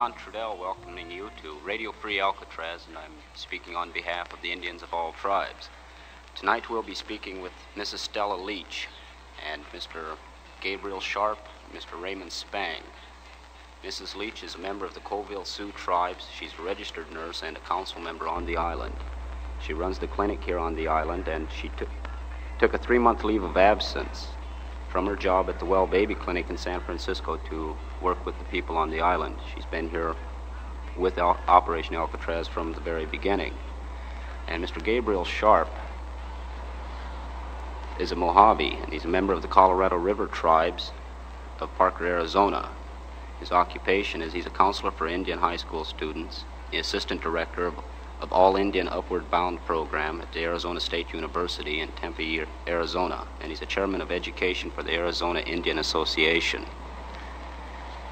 John Trudell welcoming you to Radio Free Alcatraz, and I'm speaking on behalf of the Indians of all tribes. Tonight we'll be speaking with Mrs. Stella Leach and Mr. Gabriel Sharp Mr. Raymond Spang. Mrs. Leach is a member of the Colville Sioux tribes. She's a registered nurse and a council member on the island. She runs the clinic here on the island, and she took, took a three month leave of absence from her job at the Well Baby Clinic in San Francisco to work with the people on the island. She's been here with Al- Operation Alcatraz from the very beginning. And Mr. Gabriel Sharp is a Mojave, and he's a member of the Colorado River tribes of Parker, Arizona. His occupation is he's a counselor for Indian high school students, the assistant director of, of All Indian Upward Bound program at the Arizona State University in Tempe, Arizona, and he's a chairman of education for the Arizona Indian Association.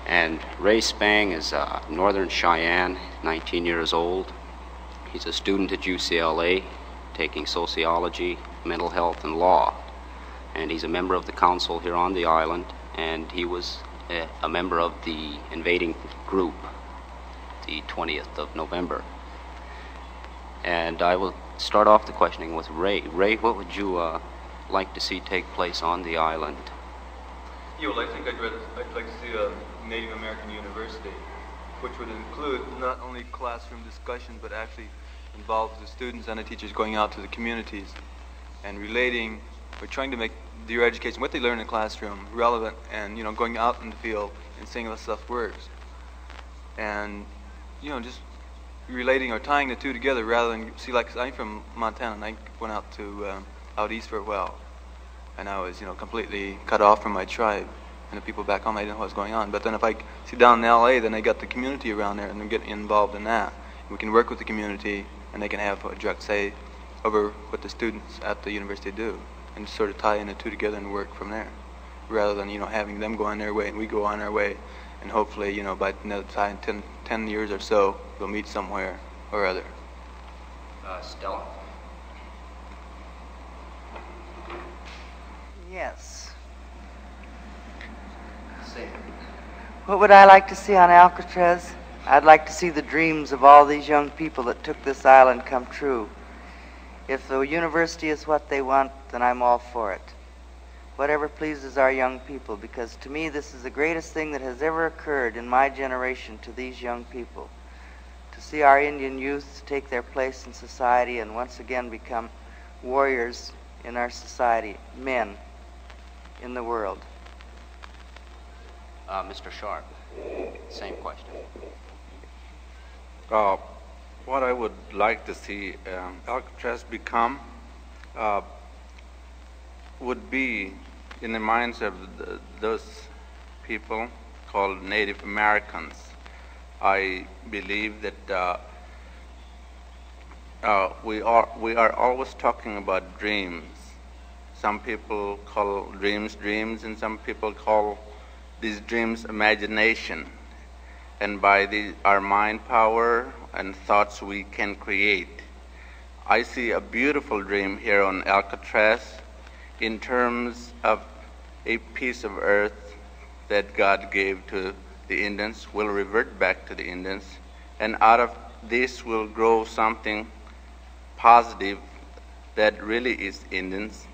And Ray Spang is a Northern Cheyenne, 19 years old. He's a student at UCLA, taking sociology, mental health, and law. And he's a member of the council here on the island, and he was a, a member of the invading group the 20th of November. And I will start off the questioning with Ray. Ray, what would you uh, like to see take place on the island? Yeah, well, I think I'd, I'd like to see a Native American university, which would include not only classroom discussion, but actually involve the students and the teachers going out to the communities and relating, or trying to make your education, what they learn in the classroom, relevant and, you know, going out in the field and seeing how stuff works. And, you know, just relating or tying the two together rather than, see, like, I'm from Montana and I went out to, um, out east for a while. And I was, you know, completely cut off from my tribe and the people back home. I didn't know what was going on. But then if I see down in L.A., then I got the community around there, and I'm getting involved in that. We can work with the community, and they can have a direct say over what the students at the university do, and sort of tie in the two together and work from there, rather than you know having them go on their way and we go on our way, and hopefully you know by another time, 10, 10 years or so, we'll meet somewhere or other. Uh, Stella? Yes. Same. What would I like to see on Alcatraz? I'd like to see the dreams of all these young people that took this island come true. If the university is what they want, then I'm all for it. Whatever pleases our young people, because to me this is the greatest thing that has ever occurred in my generation to these young people. To see our Indian youth take their place in society and once again become warriors in our society, men in the world. Uh, Mr. Sharp, same question. Uh, what I would like to see um, Alcatraz become uh, would be in the minds of the, those people called Native Americans. I believe that uh, uh, we are we are always talking about dreams. Some people call dreams dreams, and some people call these dreams imagination. And by the, our mind power and thoughts, we can create. I see a beautiful dream here on Alcatraz in terms of a piece of earth that God gave to the Indians will revert back to the Indians, and out of this will grow something positive that really is Indians,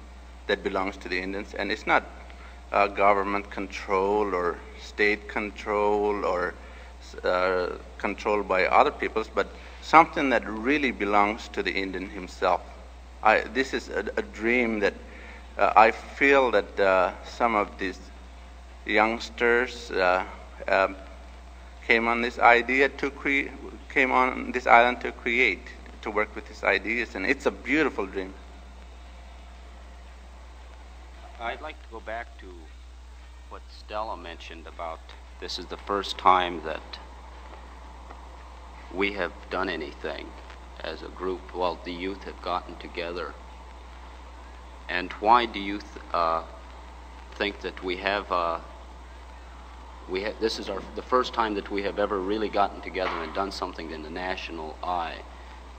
that belongs to the Indians, and it's not uh, government control or state control or uh, controlled by other peoples, but something that really belongs to the Indian himself. I, this is a, a dream that uh, I feel that uh, some of these youngsters uh, um, came on this idea to create, came on this island to create, to work with these ideas, and it's a beautiful dream. I'd like to go back to what Stella mentioned about this is the first time that we have done anything as a group. Well, the youth have gotten together. And why do you th- uh, think that we have? Uh, we ha- this is our the first time that we have ever really gotten together and done something in the national eye,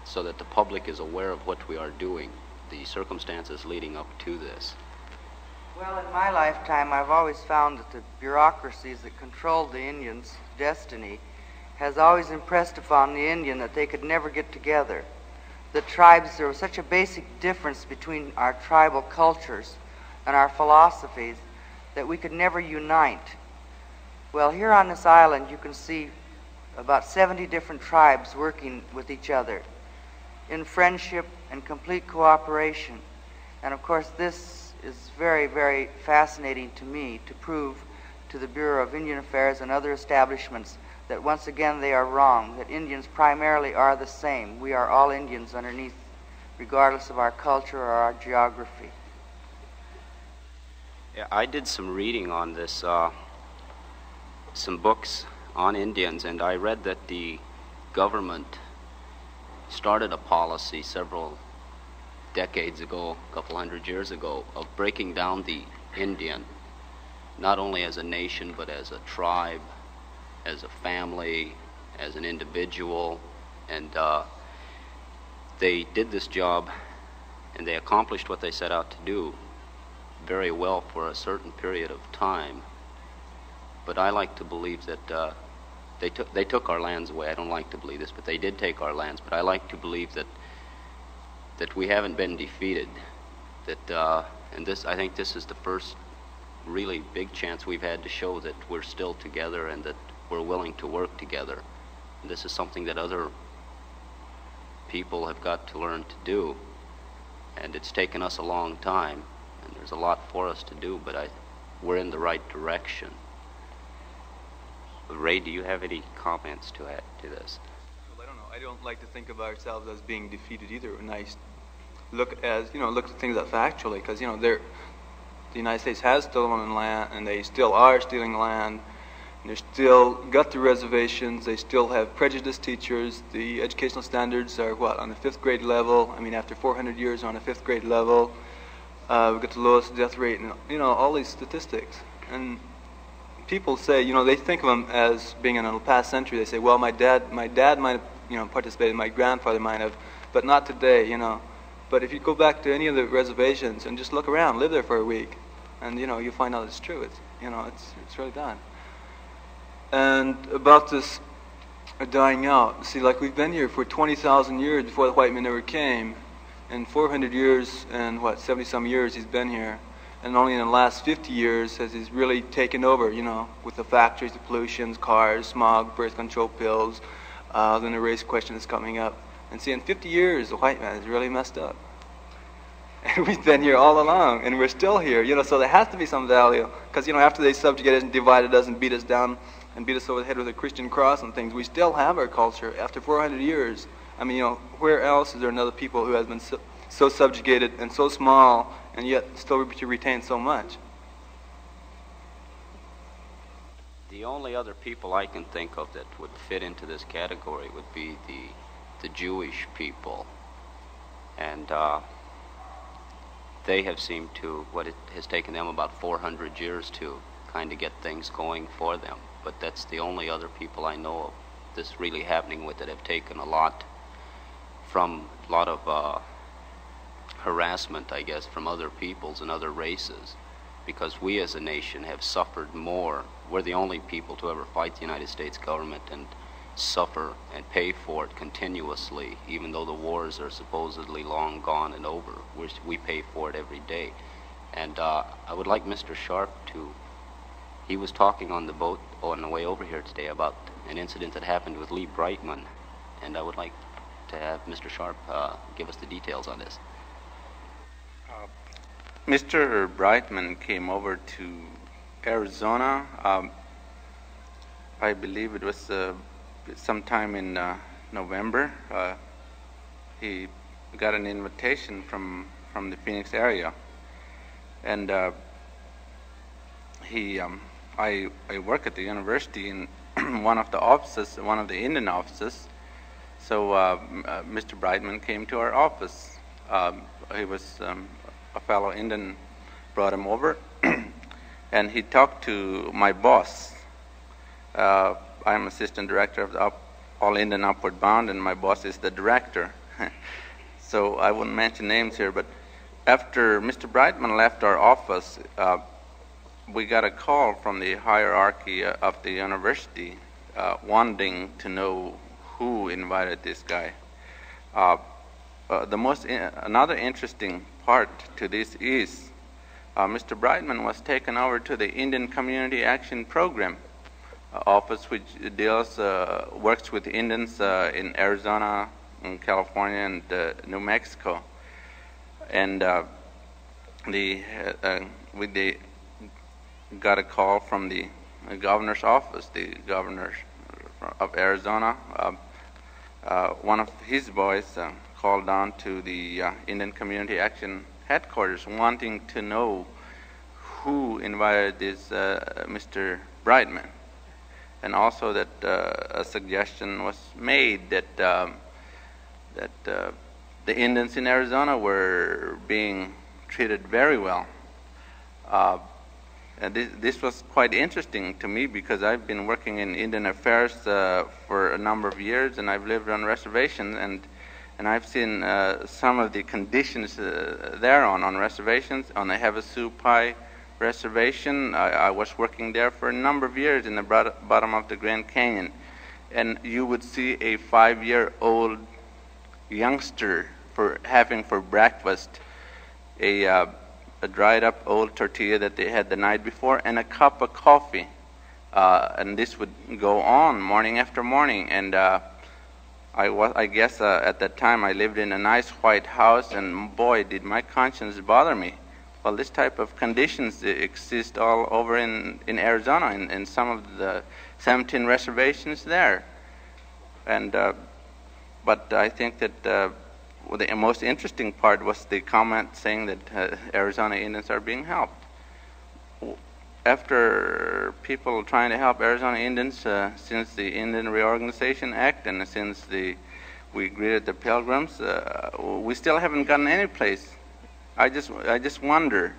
so that the public is aware of what we are doing, the circumstances leading up to this. Well, in my lifetime, I've always found that the bureaucracies that controlled the Indians' destiny has always impressed upon the Indian that they could never get together. The tribes, there was such a basic difference between our tribal cultures and our philosophies that we could never unite. Well, here on this island, you can see about 70 different tribes working with each other in friendship and complete cooperation. And of course, this is very, very fascinating to me to prove to the Bureau of Indian Affairs and other establishments that once again they are wrong, that Indians primarily are the same. We are all Indians underneath, regardless of our culture or our geography. Yeah, I did some reading on this, uh, some books on Indians, and I read that the government started a policy several decades ago, a couple hundred years ago, of breaking down the Indian, not only as a nation, but as a tribe, as a family, as an individual. And uh, they did this job and they accomplished what they set out to do very well for a certain period of time. But I like to believe that uh, they took they took our lands away. I don't like to believe this, but they did take our lands. But I like to believe that that we haven't been defeated. That uh, and this I think this is the first really big chance we've had to show that we're still together and that we're willing to work together. And this is something that other people have got to learn to do. And it's taken us a long time, and there's a lot for us to do, but I, we're in the right direction. Ray, do you have any comments to add to this? I don't like to think of ourselves as being defeated either. When I look as you know, look at things factually, because you know, they're, the United States has stolen land, and they still are stealing land. And they still got the reservations. They still have prejudiced teachers. The educational standards are what on the fifth grade level. I mean, after 400 years on a fifth grade level, uh, we got the lowest death rate, and you know all these statistics. And people say, you know, they think of them as being in the past century. They say, well, my dad, my dad might have, you know, participated, my grandfather might have, but not today, you know. But if you go back to any of the reservations and just look around, live there for a week, and you know, you find out it's true. It's, you know, it's it's really done. And about this dying out, see, like we've been here for 20,000 years before the white men ever came, and 400 years and what 70 some years he's been here and only in the last 50 years has he's really taken over, you know, with the factories, the pollutions, cars, smog, birth control pills, uh, then the race question is coming up. And see, in 50 years, the white man has really messed up. And we've been here all along, and we're still here, you know, so there has to be some value. Because, you know, after they subjugated us and divided us and beat us down and beat us over the head with a Christian cross and things, we still have our culture after 400 years. I mean, you know, where else is there another people who has been so, so subjugated and so small and yet still to retain so much. The only other people I can think of that would fit into this category would be the the Jewish people, and uh, they have seemed to what it has taken them about 400 years to kind of get things going for them. But that's the only other people I know of this really happening with it have taken a lot from a lot of uh, harassment, I guess, from other peoples and other races because we as a nation have suffered more. We're the only people to ever fight the United States government and suffer and pay for it continuously, even though the wars are supposedly long gone and over. We're, we pay for it every day. And uh, I would like Mr. Sharp to. He was talking on the boat on the way over here today about an incident that happened with Lee Brightman, and I would like to have Mr. Sharp uh, give us the details on this. Mr. Brightman came over to Arizona. Um, I believe it was uh, sometime in uh, November. Uh, he got an invitation from from the Phoenix area, and uh, he um, I I work at the university in one of the offices, one of the Indian offices. So uh, Mr. Uh, Brightman came to our office. Um, he was um, a fellow Indian brought him over, and he talked to my boss. Uh, I'm assistant director of the Up, All Indian Upward Bound, and my boss is the director. so I wouldn't mention names here, but after Mr. Brightman left our office, uh, we got a call from the hierarchy of the university uh, wanting to know who invited this guy. Uh, uh, the most in, another interesting part to this is uh, Mr. Brightman was taken over to the Indian Community Action Program uh, office, which deals uh, works with Indians uh, in Arizona, in California, and uh, New Mexico. And the with the got a call from the governor's office, the governor of Arizona. one of his boys called down to the Indian Community Action headquarters wanting to know who invited this uh, Mr. Brightman. And also that uh, a suggestion was made that, um, that uh, the Indians in Arizona were being treated very well. Uh, and this, this, was quite interesting to me because I've been working in Indian affairs uh, for a number of years and I've lived on reservations and and I've seen uh, some of the conditions uh, there on, on reservations. On the Havasupai reservation, I, I, was working there for a number of years in the bottom of the Grand Canyon. And you would see a five year old youngster for having for breakfast a, uh, a dried up old tortilla that they had the night before and a cup of coffee. Uh, and this would go on morning after morning. And uh, I was, I guess, uh, at that time I lived in a nice white house, and boy, did my conscience bother me. Well, this type of conditions exist all over in, in Arizona, in, in some of the 17 reservations there. And, uh, but I think that uh, the most interesting part was the comment saying that uh, Arizona Indians are being helped after people trying to help Arizona Indians uh, since the Indian Reorganization Act and since the we greeted the pilgrims, uh, we still haven't gotten any place. I just I just wonder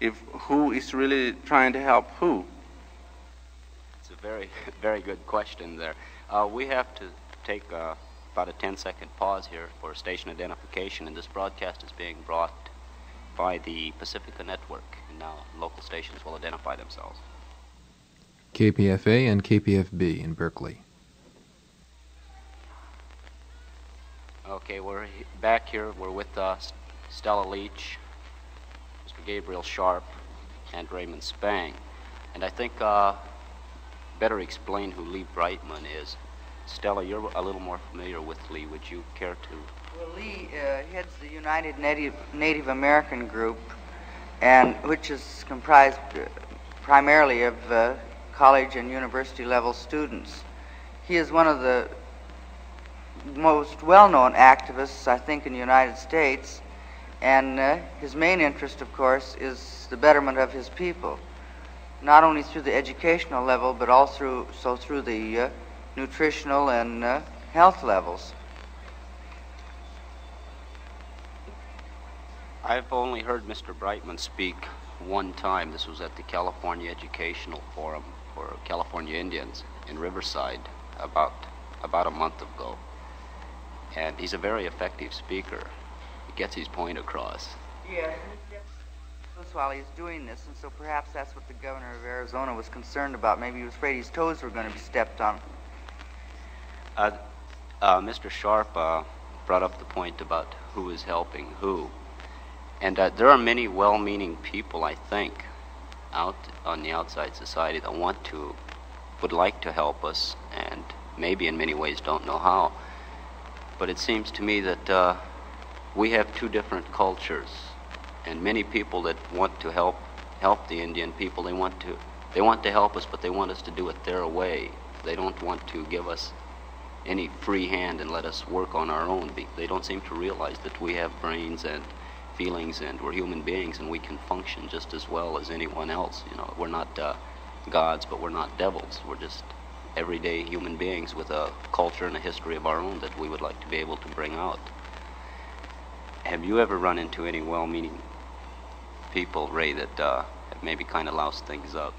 if who is really trying to help who. It's a very very good question there. Uh, we have to take uh, about a 10 second pause here for station identification, and this broadcast is being brought by the Pacifica Network, now local stations will identify themselves. KPFA and KPFB in Berkeley. Okay, we're back here. We're with uh, Stella Leach, Mr. Gabriel Sharp, and Raymond Spang. And I think uh, better explain who Lee Brightman is. Stella, you're a little more familiar with Lee. Would you care to well, Lee uh, heads the United Native, Native American Group, and which is comprised uh, primarily of uh, college and university level students. He is one of the most well-known activists, I think, in the United States, and uh, his main interest, of course, is the betterment of his people, not only through the educational level, but also so through the uh, nutritional and uh, health levels. I've only heard Mr. Brightman speak one time. This was at the California Educational Forum for California Indians in Riverside about about a month ago. And he's a very effective speaker. He gets his point across. Yeah. While he's doing this, and so perhaps that's what the governor of Arizona was concerned about. Maybe he was afraid his toes were going to be stepped on. Uh, uh, Mr. Sharp uh, brought up the point about who is helping who. And uh, there are many well-meaning people, I think, out on the outside society that want to, would like to help us, and maybe in many ways don't know how. But it seems to me that uh, we have two different cultures, and many people that want to help help the Indian people, they want to they want to help us, but they want us to do it their way. They don't want to give us any free hand and let us work on our own. They don't seem to realize that we have brains and feelings and we're human beings and we can function just as well as anyone else. You know, we're not uh, gods, but we're not devils. We're just everyday human beings with a culture and a history of our own that we would like to be able to bring out. Have you ever run into any well-meaning people, Ray, that uh, maybe kind of loused things up?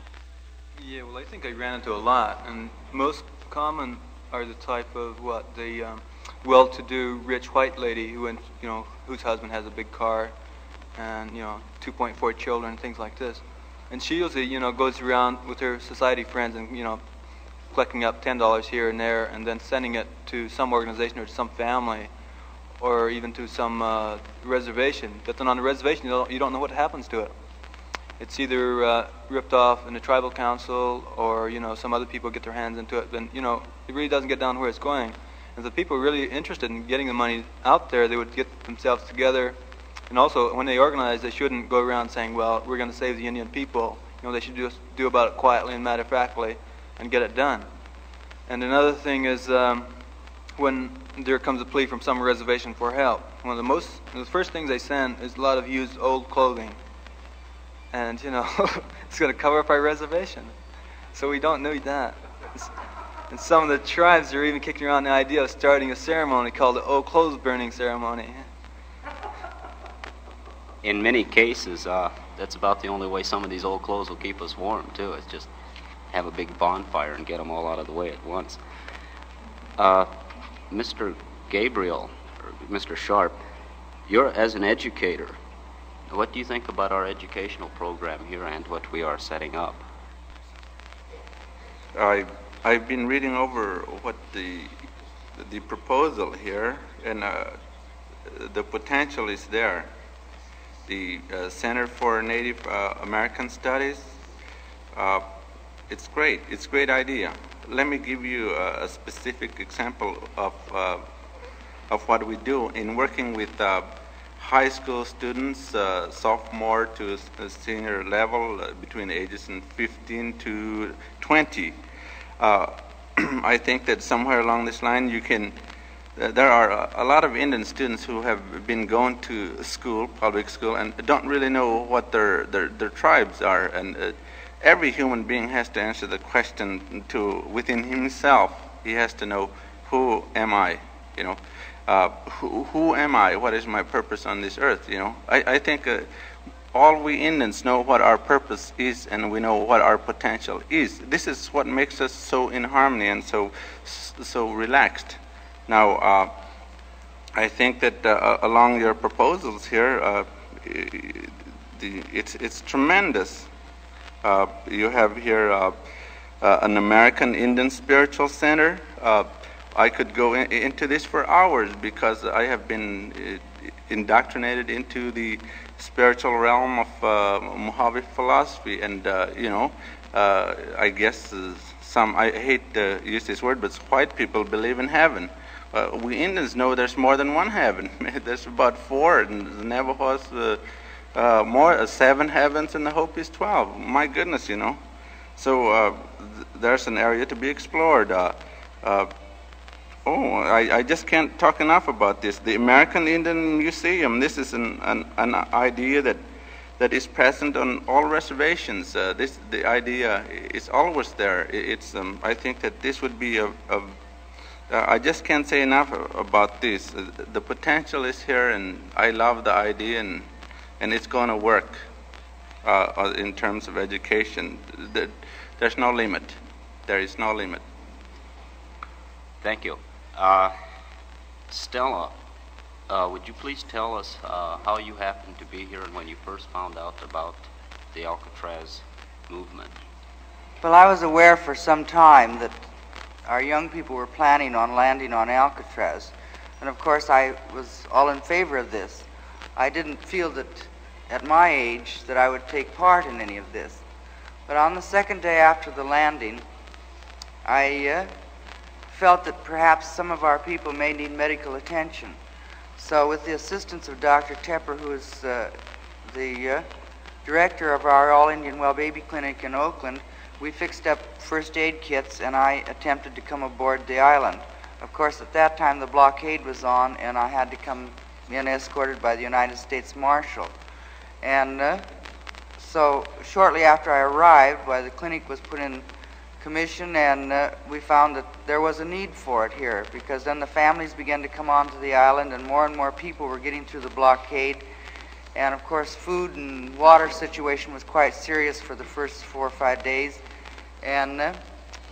Yeah, well, I think I ran into a lot, and most common are the type of what the um, well-to-do rich white lady who, you know, whose husband has a big car and, you know, 2.4 children, things like this. And she usually, you know, goes around with her society friends and, you know, collecting up $10 here and there and then sending it to some organization or to some family or even to some uh, reservation. But then on the reservation, you don't, you don't know what happens to it. It's either uh, ripped off in the tribal council or, you know, some other people get their hands into it. Then, you know, it really doesn't get down where it's going. And the people were really interested in getting the money out there, they would get themselves together. And also, when they organize, they shouldn't go around saying, well, we're going to save the Indian people. You know, they should just do about it quietly and matter-of-factly and get it done. And another thing is um, when there comes a plea from some reservation for help, one of the most, the first things they send is a lot of used old clothing. And, you know, it's going to cover up our reservation. So we don't need that. And some of the tribes are even kicking around the idea of starting a ceremony called the old clothes burning ceremony. In many cases, uh, that's about the only way some of these old clothes will keep us warm, too. It's just have a big bonfire and get them all out of the way at once. Uh, Mr. Gabriel, or Mr. Sharp, you're as an educator. What do you think about our educational program here and what we are setting up? I I've been reading over what the the proposal here, and uh, the potential is there. The uh, Center for Native uh, American Studies, uh, it's great. It's a great idea. Let me give you a, a specific example of uh, of what we do in working with uh, high school students, uh, sophomore to senior level, uh, between ages 15 to 20. Uh, I think that somewhere along this line you can. Uh, there are a, a, lot of Indian students who have been going to school, public school, and don't really know what their their, their tribes are. And uh, every human being has to answer the question to within himself. He has to know, who am I? You know uh, who, who, am I? What is my purpose on this earth? You know, I, I think uh, all we Indians know what our purpose is, and we know what our potential is. This is what makes us so in harmony and so so relaxed. Now, uh, I think that uh, along your proposals here, uh, the, it's it's tremendous. Uh, you have here an American Indian Spiritual Center I could go in, into this for hours because I have been uh, indoctrinated into the spiritual realm of uh, Mojave philosophy, and uh, you know, uh, I guess uh, some I hate to use this word, but white people believe in heaven. Uh, we Indians know there's more than one heaven. there's about four, and the Navajos uh, more seven heavens, and the Hopi is twelve. My goodness, you know. So th- there's an area to be explored. Oh, I, I just can't talk enough about this. The American Indian Museum, this is an, an, an idea that, that is present on all reservations. Uh, this, the idea is always there. It's, um, I think that this would be a, a uh, I just can't say enough about this. Uh, the potential is here, and I love the idea, and, and it's going to work uh, in terms of education. There's no limit. There is no limit. Thank you. Uh, Stella, uh, would you please tell us uh, how you happened to be here and when you first found out about the Alcatraz movement? Well, I was aware for some time that our young people were planning on landing on Alcatraz. And of course, I was all in favor of this. I didn't feel that at my age that I would take part in any of this. But on the second day after the landing, I uh, felt that perhaps some of our people may need medical attention. So, with the assistance of Dr. Tepper, who is uh, the uh, director of our All Indian Well Baby Clinic in Oakland, we fixed up first aid kits and I attempted to come aboard the island. Of course, at that time the blockade was on and I had to come in escorted by the United States Marshal. And uh, so, shortly after I arrived, while the clinic was put in commission, and uh, we found that there was a need for it here because then the families began to come onto the island, and more and more people were getting through the blockade. And of course, food and water situation was quite serious for the first four or five days, and uh,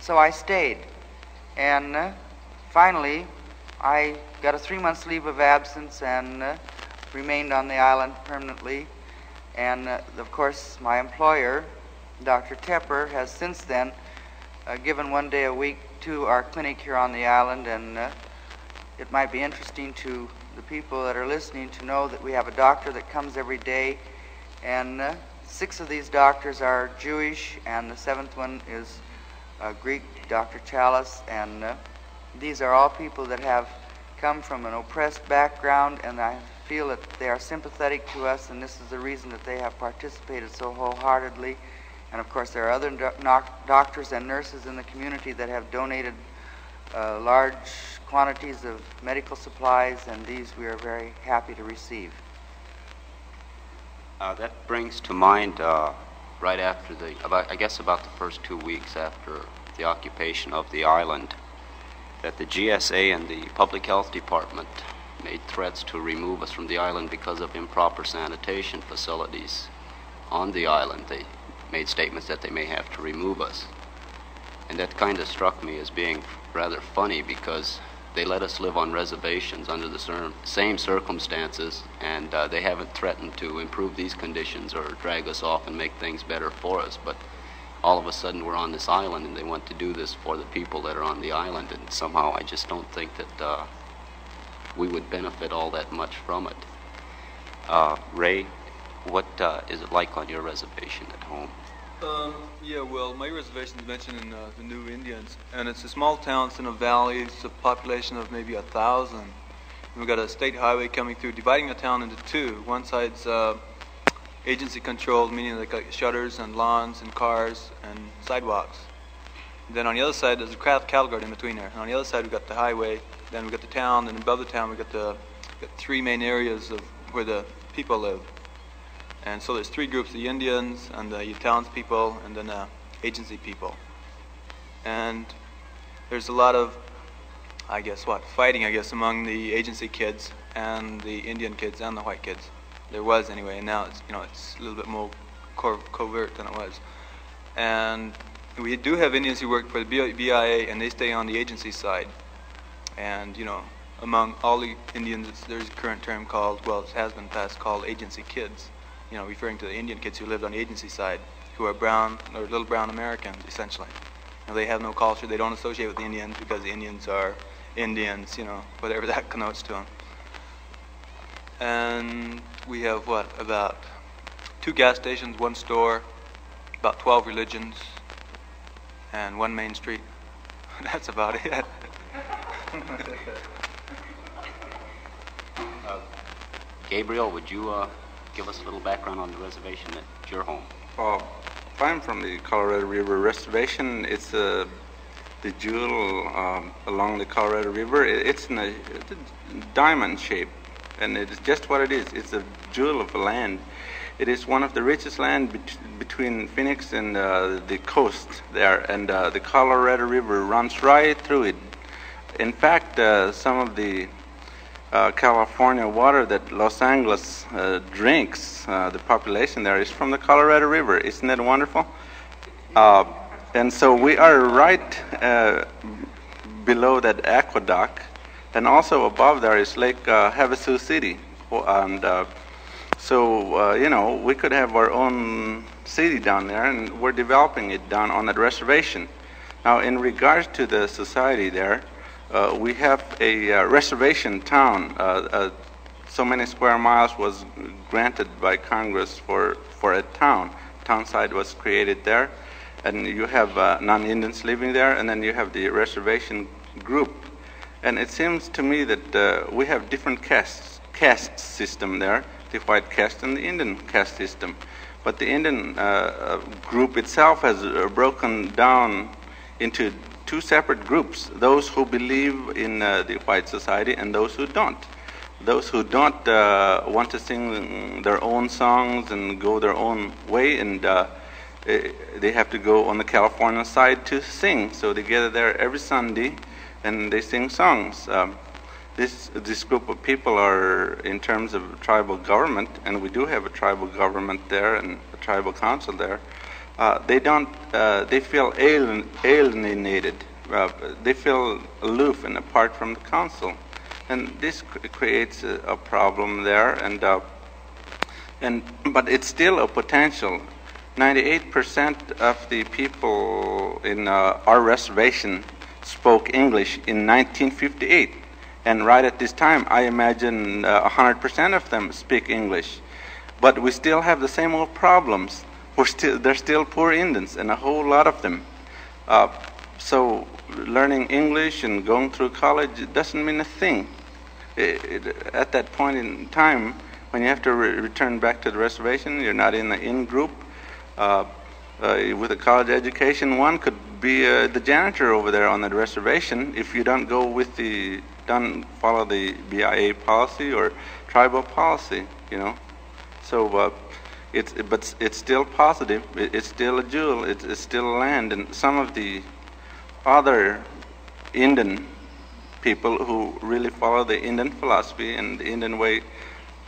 so I stayed. And uh, finally, I got a three months leave of absence and uh, remained on the island permanently. And uh, of course, my employer, Dr. Tepper, has since then uh, given one day a week to our clinic here on the island, and uh, it might be interesting to the people that are listening to know that we have a doctor that comes every day, and uh, six of these doctors are Jewish, and the seventh one is uh, Greek, Dr. Chalice, and uh, these are all people that have come from an oppressed background, and I feel that they are sympathetic to us, and this is the reason that they have participated so wholeheartedly. And of course, there are other doc- doctors and nurses in the community that have donated uh, large quantities of medical supplies, and these we are very happy to receive. Uh, that brings to mind uh, right after the, about, I guess about the first two weeks after the occupation of the island, that the GSA and the Public Health Department made threats to remove us from the island because of improper sanitation facilities on the island. They made statements that they may have to remove us. And that kind of struck me as being rather funny because they let us live on reservations under the same circumstances, and uh, they haven't threatened to improve these conditions or drag us off and make things better for us. But all of a sudden, we're on this island, and they want to do this for the people that are on the island, and somehow I just don't think that uh, we would benefit all that much from it. Uh, Ray, what uh, is it like on your reservation at home? Um, yeah, well, my reservation is mentioned in uh, the New Indians, and it's a small town, it's in a valley, it's a population of maybe a thousand. We've got a state highway coming through, dividing the town into two. One side's uh, agency controlled, meaning like, like shutters and lawns and cars and sidewalks. Then on the other side, there's a craft cattle guard in between there. And on the other side, we've got the highway, then we've got the town, and above the town, we've got the got three main areas of where the people live. And so there's three groups, the Indians and the townspeople and then the agency people. And there's a lot of, I guess, what, fighting, I guess, among the agency kids and the Indian kids and the white kids. There was anyway, and now it's, you know, it's a little bit more co- covert than it was. And we do have Indians who work for the BIA and they stay on the agency side. And, you know, among all the Indians, there's a current term called, well, it has been passed, called agency kids you know, referring to the Indian kids who lived on the agency side, who are brown or little brown Americans, essentially. You know, they have no culture. They don't associate with the Indians because the Indians are Indians. You know, whatever that connotes to them. And we have what about two gas stations, one store, about 12 religions, and one main street. That's about it. Gabriel, would you uh, give us a little background on the reservation at your home? Well, I'm from the Colorado River Reservation. It's a the jewel um, along the Colorado River. It, it's in a, it's a diamond shape, and it is just what it is. It's a jewel of land. It is one of the richest land bet- between Phoenix and uh, the coast there, and uh, the Colorado River runs right through it. In fact, uh, some of the uh, California water that Los Angeles uh, drinks, uh, the population there is from the Colorado River. Isn't that wonderful? Uh, and so we are right uh, below that aqueduct, and also above there is Lake Havasu City. And so, you know, we could have our own city down there, and we're developing it down on that reservation. Now, in regards to the society there, uh, we have a uh, reservation town. Uh, uh, so many square miles was granted by Congress for, for a town. Townside was created there, and you have uh, non-Indians living there, and then you have the reservation group. And it seems to me that we have different castes, caste system there, the white caste and the Indian caste system. But the Indian group itself has broken down into two separate groups those who believe in uh, the white society and those who don't. Those who don't uh, want to sing their own songs and go their own way, and uh, they have to go on the California side to sing. So they gather there every Sunday and they sing songs. Um, this, this group of people are, in terms of tribal government, and we do have a tribal government there and a tribal council there. Uh, they don't. Uh, they feel alien, alienated. Uh, they feel aloof and apart from the council, and this cr- creates a, a, problem there. And and but it's still a potential. 98% of the people in our reservation spoke English in 1958. And right at this time, I imagine uh, 100% of them speak English. But we still have the same old problems. We're still, they're still poor Indians, and a whole lot of them. Uh, so learning English and going through college doesn't mean a thing. It, it, at that point in time, when you have to re- return back to the reservation, you're not in the in group. Uh, uh, with a college education, one could be uh, the janitor over there on the reservation if you don't go with the don't follow the BIA policy or tribal policy. You know, so uh, it's but it's still positive. It's still a jewel. It's, it's still land, and some of the other Indian people who really follow the Indian philosophy and the Indian way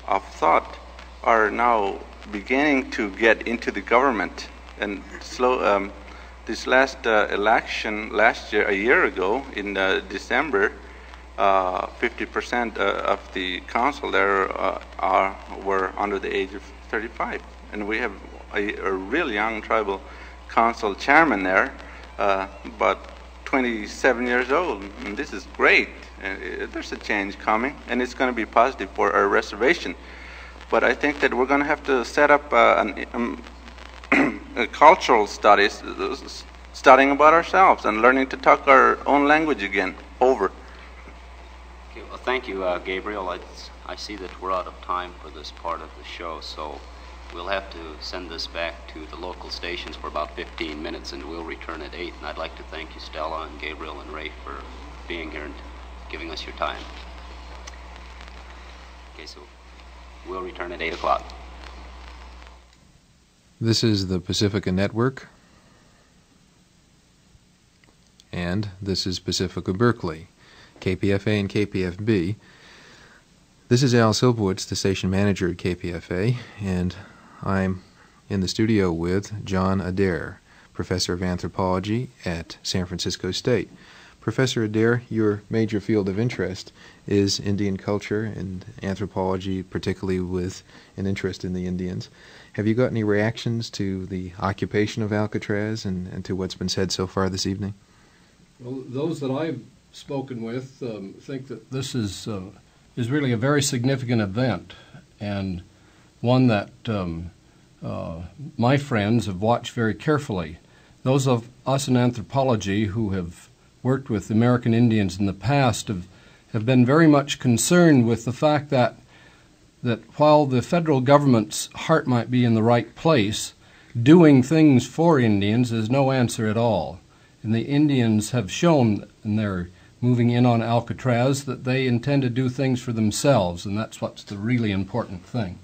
of thought are now beginning to get into the government. And slow, um, this last uh, election last year, a year ago, in uh, December, uh, 50% uh, of the council there uh, are were under the age of 35, and we have a, a real young tribal council chairman there, uh, but 27 years old, and this is great. Uh, there's a change coming, and it's going to be positive for our reservation. But I think that we're going to have to set up uh, an, um, cultural studies, uh, studying about ourselves and learning to talk our own language again. Over. Okay, well, thank you, uh, Gabriel. I, I see that we're out of time for this part of the show, so we'll have to send this back to the local stations for about 15 minutes, and we'll return at 8. And I'd like to thank you, Stella and Gabriel and Ray, for being here and giving us your time. Okay, so we'll return at 8 o'clock. This is the Pacifica Network, and this is Pacifica Berkeley, KPFA and KPFB. This is Al Silbowitz, the station manager at KPFA, and I'm in the studio with John Adair, professor of anthropology at San Francisco State. Professor Adair, your major field of interest is Indian culture and anthropology, particularly with an interest in the Indians. Have you got any reactions to the occupation of Alcatraz and, and to what's been said so far this evening? Well, those that I've spoken with um, think that this is uh, is really a very significant event and one that um, uh, my friends have watched very carefully. Those of us in anthropology who have worked with American Indians in the past have, have been very much concerned with the fact that that while the federal government's heart might be in the right place, doing things for Indians is no answer at all. And the Indians have shown in their moving in on Alcatraz that they intend to do things for themselves, and that's what's the really important thing.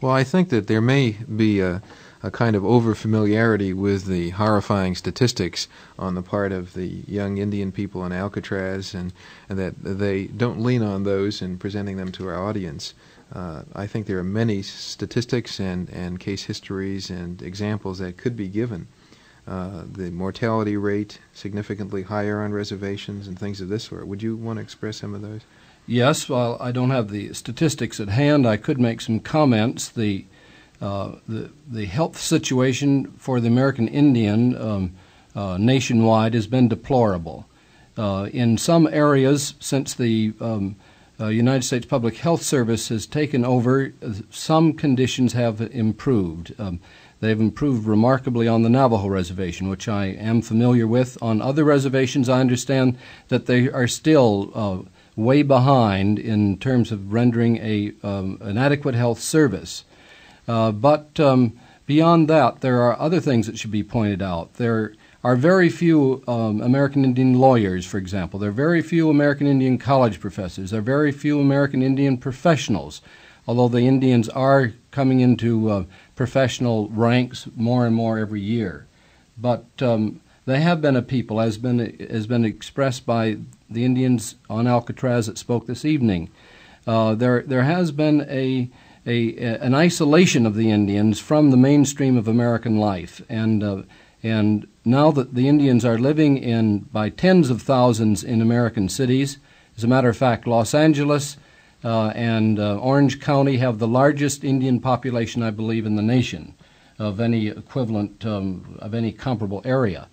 Well, I think that there may be a, a kind of overfamiliarity with the horrifying statistics on the part of the young Indian people in Alcatraz, and, and that they don't lean on those in presenting them to our audience. Uh, I think there are many statistics and, and case histories and examples that could be given. Uh, the mortality rate significantly higher on reservations and things of this sort. Would you want to express some of those? Yes, while I don't have the statistics at hand, I could make some comments. The uh, the, the health situation for the American Indian um, uh, nationwide has been deplorable. Uh, in some areas, since the um, uh, United States Public Health Service has taken over, some conditions have improved. Um, they've improved remarkably on the Navajo reservation, which I am familiar with. On other reservations, I understand that they are still uh, way behind in terms of rendering a, um, an adequate health service. Uh, but um, beyond that, there are other things that should be pointed out. There are very few um, American Indian lawyers, for example. There are very few American Indian college professors. There are very few American Indian professionals, although the Indians are coming into uh, professional ranks more and more every year. But um, they have been a people, as been has been expressed by the Indians on Alcatraz that spoke this evening. Uh, there there has been a, a, an isolation of the Indians from the mainstream of American life, and uh, and now that the Indians are living in by tens of thousands in American cities, as a matter of fact, Los Angeles uh, and uh, Orange County have the largest Indian population, I believe, in the nation of any equivalent, um, of any comparable area.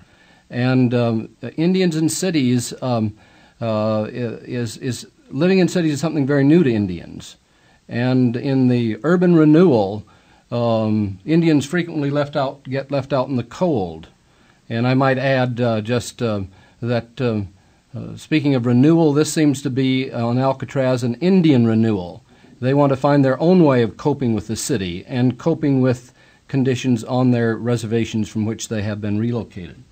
And um, Indians in cities um, uh, is, is living in cities is something very new to Indians. And in the urban renewal, um, Indians frequently left out, get left out in the cold. And I might add uh, just uh, that, uh, uh speaking of renewal, this seems to be on Alcatraz an Indian renewal. They want to find their own way of coping with the city and coping with conditions on their reservations from which they have been relocated.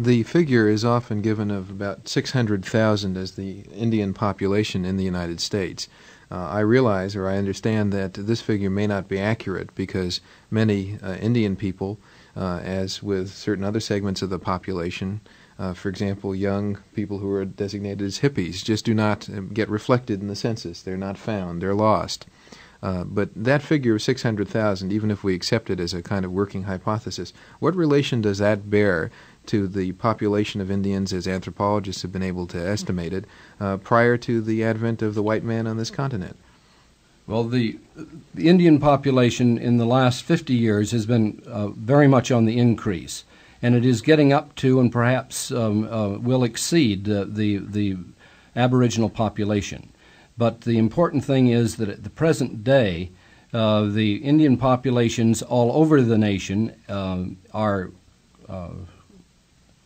The figure is often given of about 600,000 as the Indian population in the United States. Uh, I realize or I understand that this figure may not be accurate because many uh, Indian people, uh, as with certain other segments of the population, uh, for example, young people who are designated as hippies, just do not um, get reflected in the census. They're not found, they're lost. Uh, but that figure of 600,000, even if we accept it as a kind of working hypothesis, what relation does that bear to the population of Indians as anthropologists have been able to estimate it uh, prior to the advent of the white man on this continent? Well, the, the Indian population in the last 50 years has been uh, very much on the increase, and it is getting up to and perhaps um, uh, will exceed uh, the, the Aboriginal population. But the important thing is that at the present day, uh, the Indian populations all over the nation um, are uh,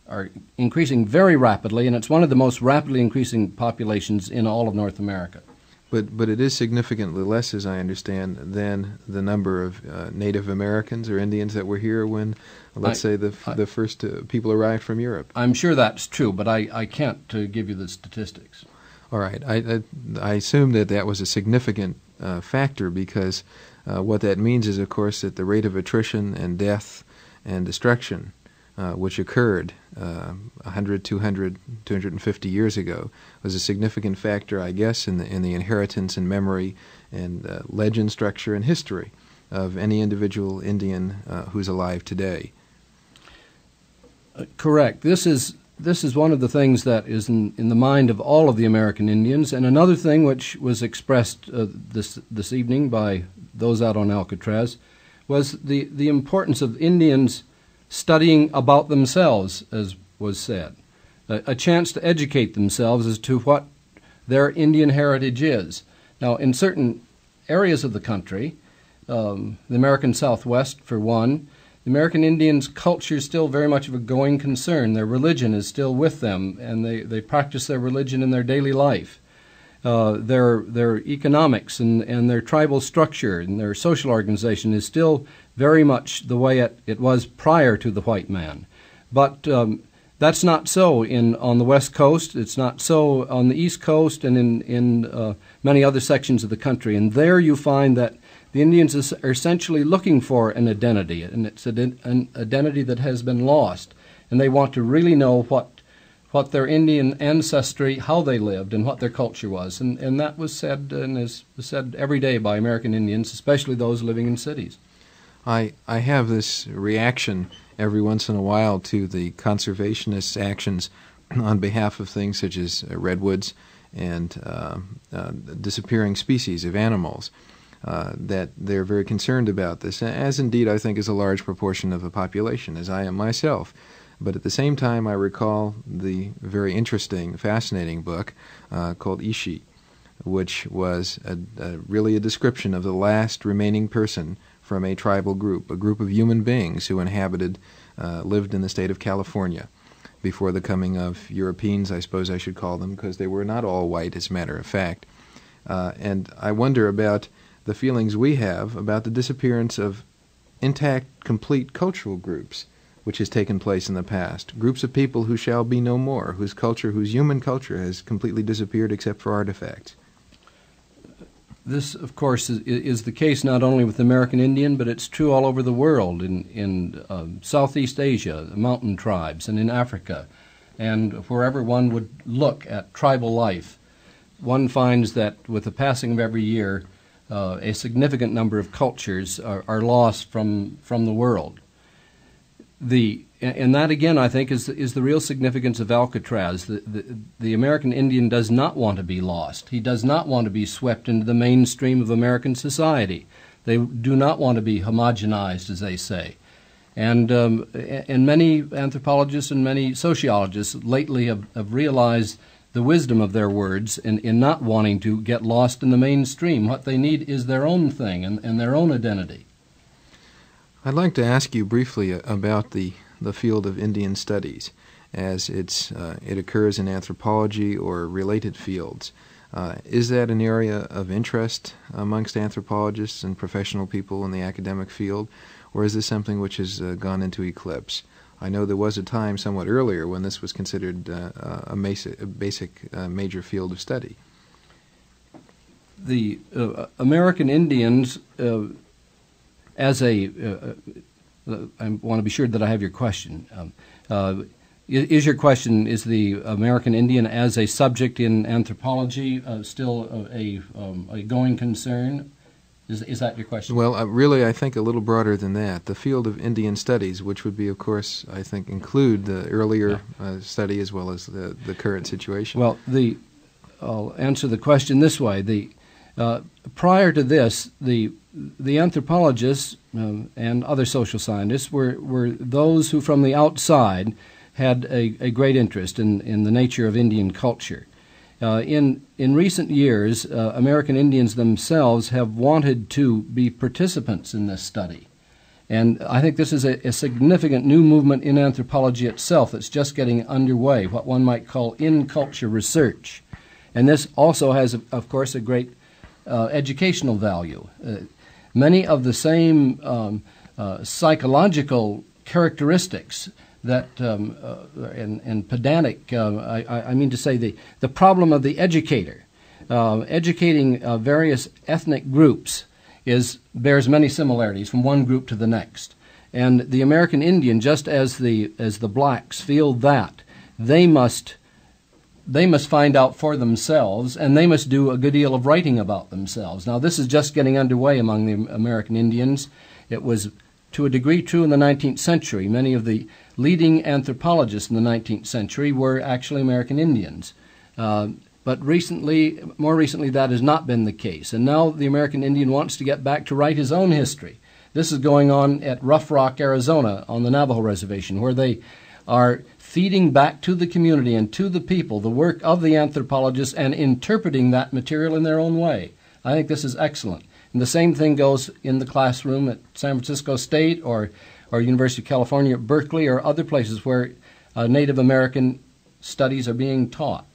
are increasing very rapidly, and it's one of the most rapidly increasing populations in all of North America. But but it is significantly less, as I understand, than the number of uh, Native Americans or Indians that were here when, let's I, say, the I, the first uh, people arrived from Europe. I'm sure that's true, but I I can't uh, give you the statistics. All right. I, I, I assume that that was a significant uh, factor because uh, what that means is, of course, that the rate of attrition and death and destruction, uh, which occurred uh, 100, 200, 250 years ago, was a significant factor, I guess, in the, in the inheritance and memory and uh, legend structure and history of any individual Indian uh, who's alive today. Uh, correct. This is this is one of the things that is in, in the mind of all of the American Indians. And another thing which was expressed uh, this, this evening by those out on Alcatraz was the, the importance of Indians studying about themselves, as was said. A, a chance to educate themselves as to what their Indian heritage is. Now, in certain areas of the country, um, the American Southwest, for one, the American Indians' culture is still very much of a going concern. Their religion is still with them, and they, they practice their religion in their daily life. Uh, their their economics and, and their tribal structure and their social organization is still very much the way it, it was prior to the white man. But um, that's not so in on the west coast. It's not so on the east coast and in in uh, many other sections of the country. And there you find that the Indians are essentially looking for an identity, and it's an identity that has been lost. And they want to really know what what their Indian ancestry, how they lived, and what their culture was. And, and that was said and is said every day by American Indians, especially those living in cities. I, I have this reaction every once in a while to the conservationists' actions on behalf of things such as redwoods and uh, uh, disappearing species of animals uh, that they're very concerned about this, as indeed I think is a large proportion of the population, as I am myself. But at the same time, I recall the very interesting, fascinating book uh, called Ishi, which was a, a, really a description of the last remaining person from a tribal group, a group of human beings who inhabited, uh, lived in the state of California before the coming of Europeans, I suppose I should call them, because they were not all white, as a matter of fact. Uh, and I wonder about the feelings we have about the disappearance of intact, complete cultural groups, which has taken place in the past. Groups of people who shall be no more, whose culture, whose human culture has completely disappeared except for artifacts. This, of course, is, is, the case not only with American Indian, but it's true all over the world in, in um, Southeast Asia, the mountain tribes, and in Africa. And wherever one would look at tribal life, one finds that with the passing of every year, uh, a significant number of cultures are, are, lost from, from the world. The and that again, I think, is is the real significance of Alcatraz. The, the, the American Indian does not want to be lost. He does not want to be swept into the mainstream of American society. They do not want to be homogenized, as they say. And um, and many anthropologists and many sociologists lately have, have realized the wisdom of their words in, in not wanting to get lost in the mainstream. What they need is their own thing and, and their own identity. I'd like to ask you briefly about the, the field of Indian studies as it's, uh, it occurs in anthropology or related fields. Uh, is that an area of interest amongst anthropologists and professional people in the academic field, or is this something which has uh, gone into eclipse? I know there was a time somewhat earlier when this was considered uh, a, basic, a basic uh, major field of study. The uh, American Indians, uh, as a, uh, uh, I want to be sure that I have your question. Um, is your question is the American Indian as a subject in anthropology still a, um, a going concern? Is, is that your question? Well, uh, really, I think a little broader than that. The field of Indian studies, which would be, of course, I think, include the earlier uh, study as well as the, the current situation. Well, the I'll answer the question this way. The uh, prior to this, the the anthropologists um, and other social scientists were, were those who, from the outside, had a, a great interest in, in the nature of Indian culture. Uh, in, in recent years, uh, American Indians themselves have wanted to be participants in this study. And I think this is a, a, significant new movement in anthropology itself that's just getting underway, what one might call in culture research. And this also has, of course, a great uh, educational value. Uh, many of the same um, uh, psychological characteristics that um, uh, and, and, pedantic, uh, I, I, mean to say the, the problem of the educator, uh, educating uh, various ethnic groups is bears many similarities from one group to the next. And the American Indian, just as the as the blacks feel that, they must they must find out for themselves, and they must do a good deal of writing about themselves. Now, this is just getting underway among the American Indians. It was to a degree true in the 19th century. Many of the leading anthropologists in the 19th century were actually American Indians. Uh, but recently, more recently, that has not been the case. And now the American Indian wants to get back to write his own history. This is going on at Rough Rock, Arizona, on the Navajo Reservation, where they are feeding back to the community and to the people the work of the anthropologists and interpreting that material in their own way. I think this is excellent. And the same thing goes in the classroom at San Francisco State or, or University of California at Berkeley or other places where uh, Native American studies are being taught.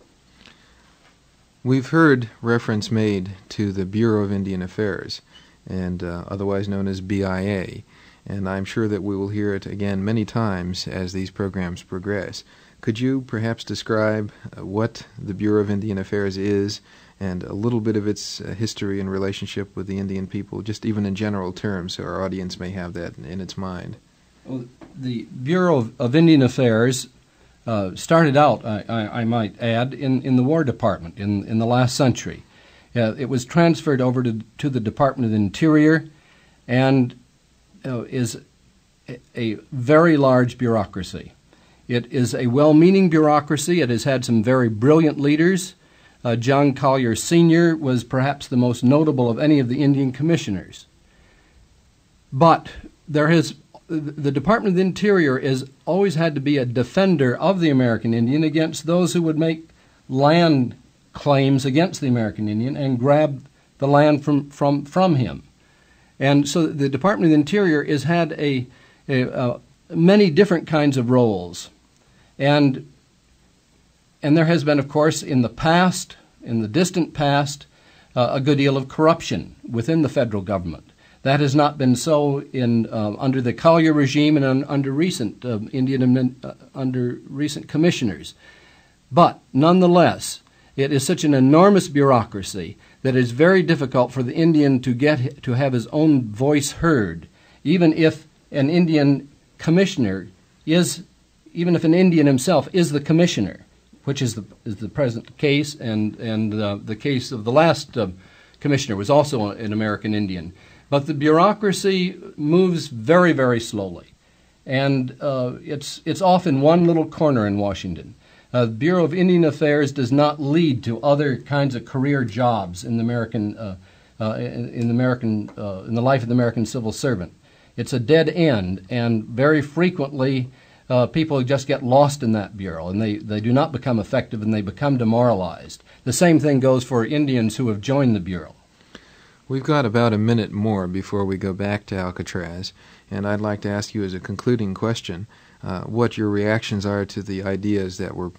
We've heard reference made to the Bureau of Indian Affairs, and uh, otherwise known as BIA, and I'm sure that we will hear it again many times as these programs progress. Could you perhaps describe uh, what the Bureau of Indian Affairs is and a little bit of its uh, history and relationship with the Indian people, just even in general terms, so our audience may have that in, its mind. Well, the Bureau of, of Indian Affairs uh, started out, I, I, I, might add, in, in the War Department in, in the last century. Uh, it was transferred over to, to the Department of the Interior and uh, is a, a very large bureaucracy. It is a well meaning bureaucracy. It has had some very brilliant leaders. Uh, John Collier Sr. was perhaps the most notable of any of the Indian commissioners. But there has the Department of the Interior has always had to be a defender of the American Indian against those who would make land claims against the American Indian and grab the land from, from, from him. And so the Department of the Interior has had a, a many different kinds of roles. And and there has been, of course, in the past, in the distant past, uh, a good deal of corruption within the federal government. That has not been so in uh, under the Collier regime and un, under recent uh, Indian uh, under recent commissioners. But nonetheless, it is such an enormous bureaucracy that it is very difficult for the Indian to get to have his own voice heard, even if an Indian commissioner is, even if an Indian himself is the commissioner which is the, is the present case, and, and uh, the case of the last uh, commissioner was also an American Indian. But the bureaucracy moves very, very slowly. and uh, it's it's off in one little corner in Washington. Uh, the Bureau of Indian Affairs does not lead to other kinds of career jobs in the American uh, uh, in, in, the American uh, in the life of the American civil servant. It's a dead end, and very frequently uh, people just get lost in that bureau, and they, they do not become effective, and they become demoralized. The same thing goes for Indians who have joined the bureau. We've got about a minute more before we go back to Alcatraz, and I'd like to ask you as a concluding question uh, what your reactions are to the ideas that were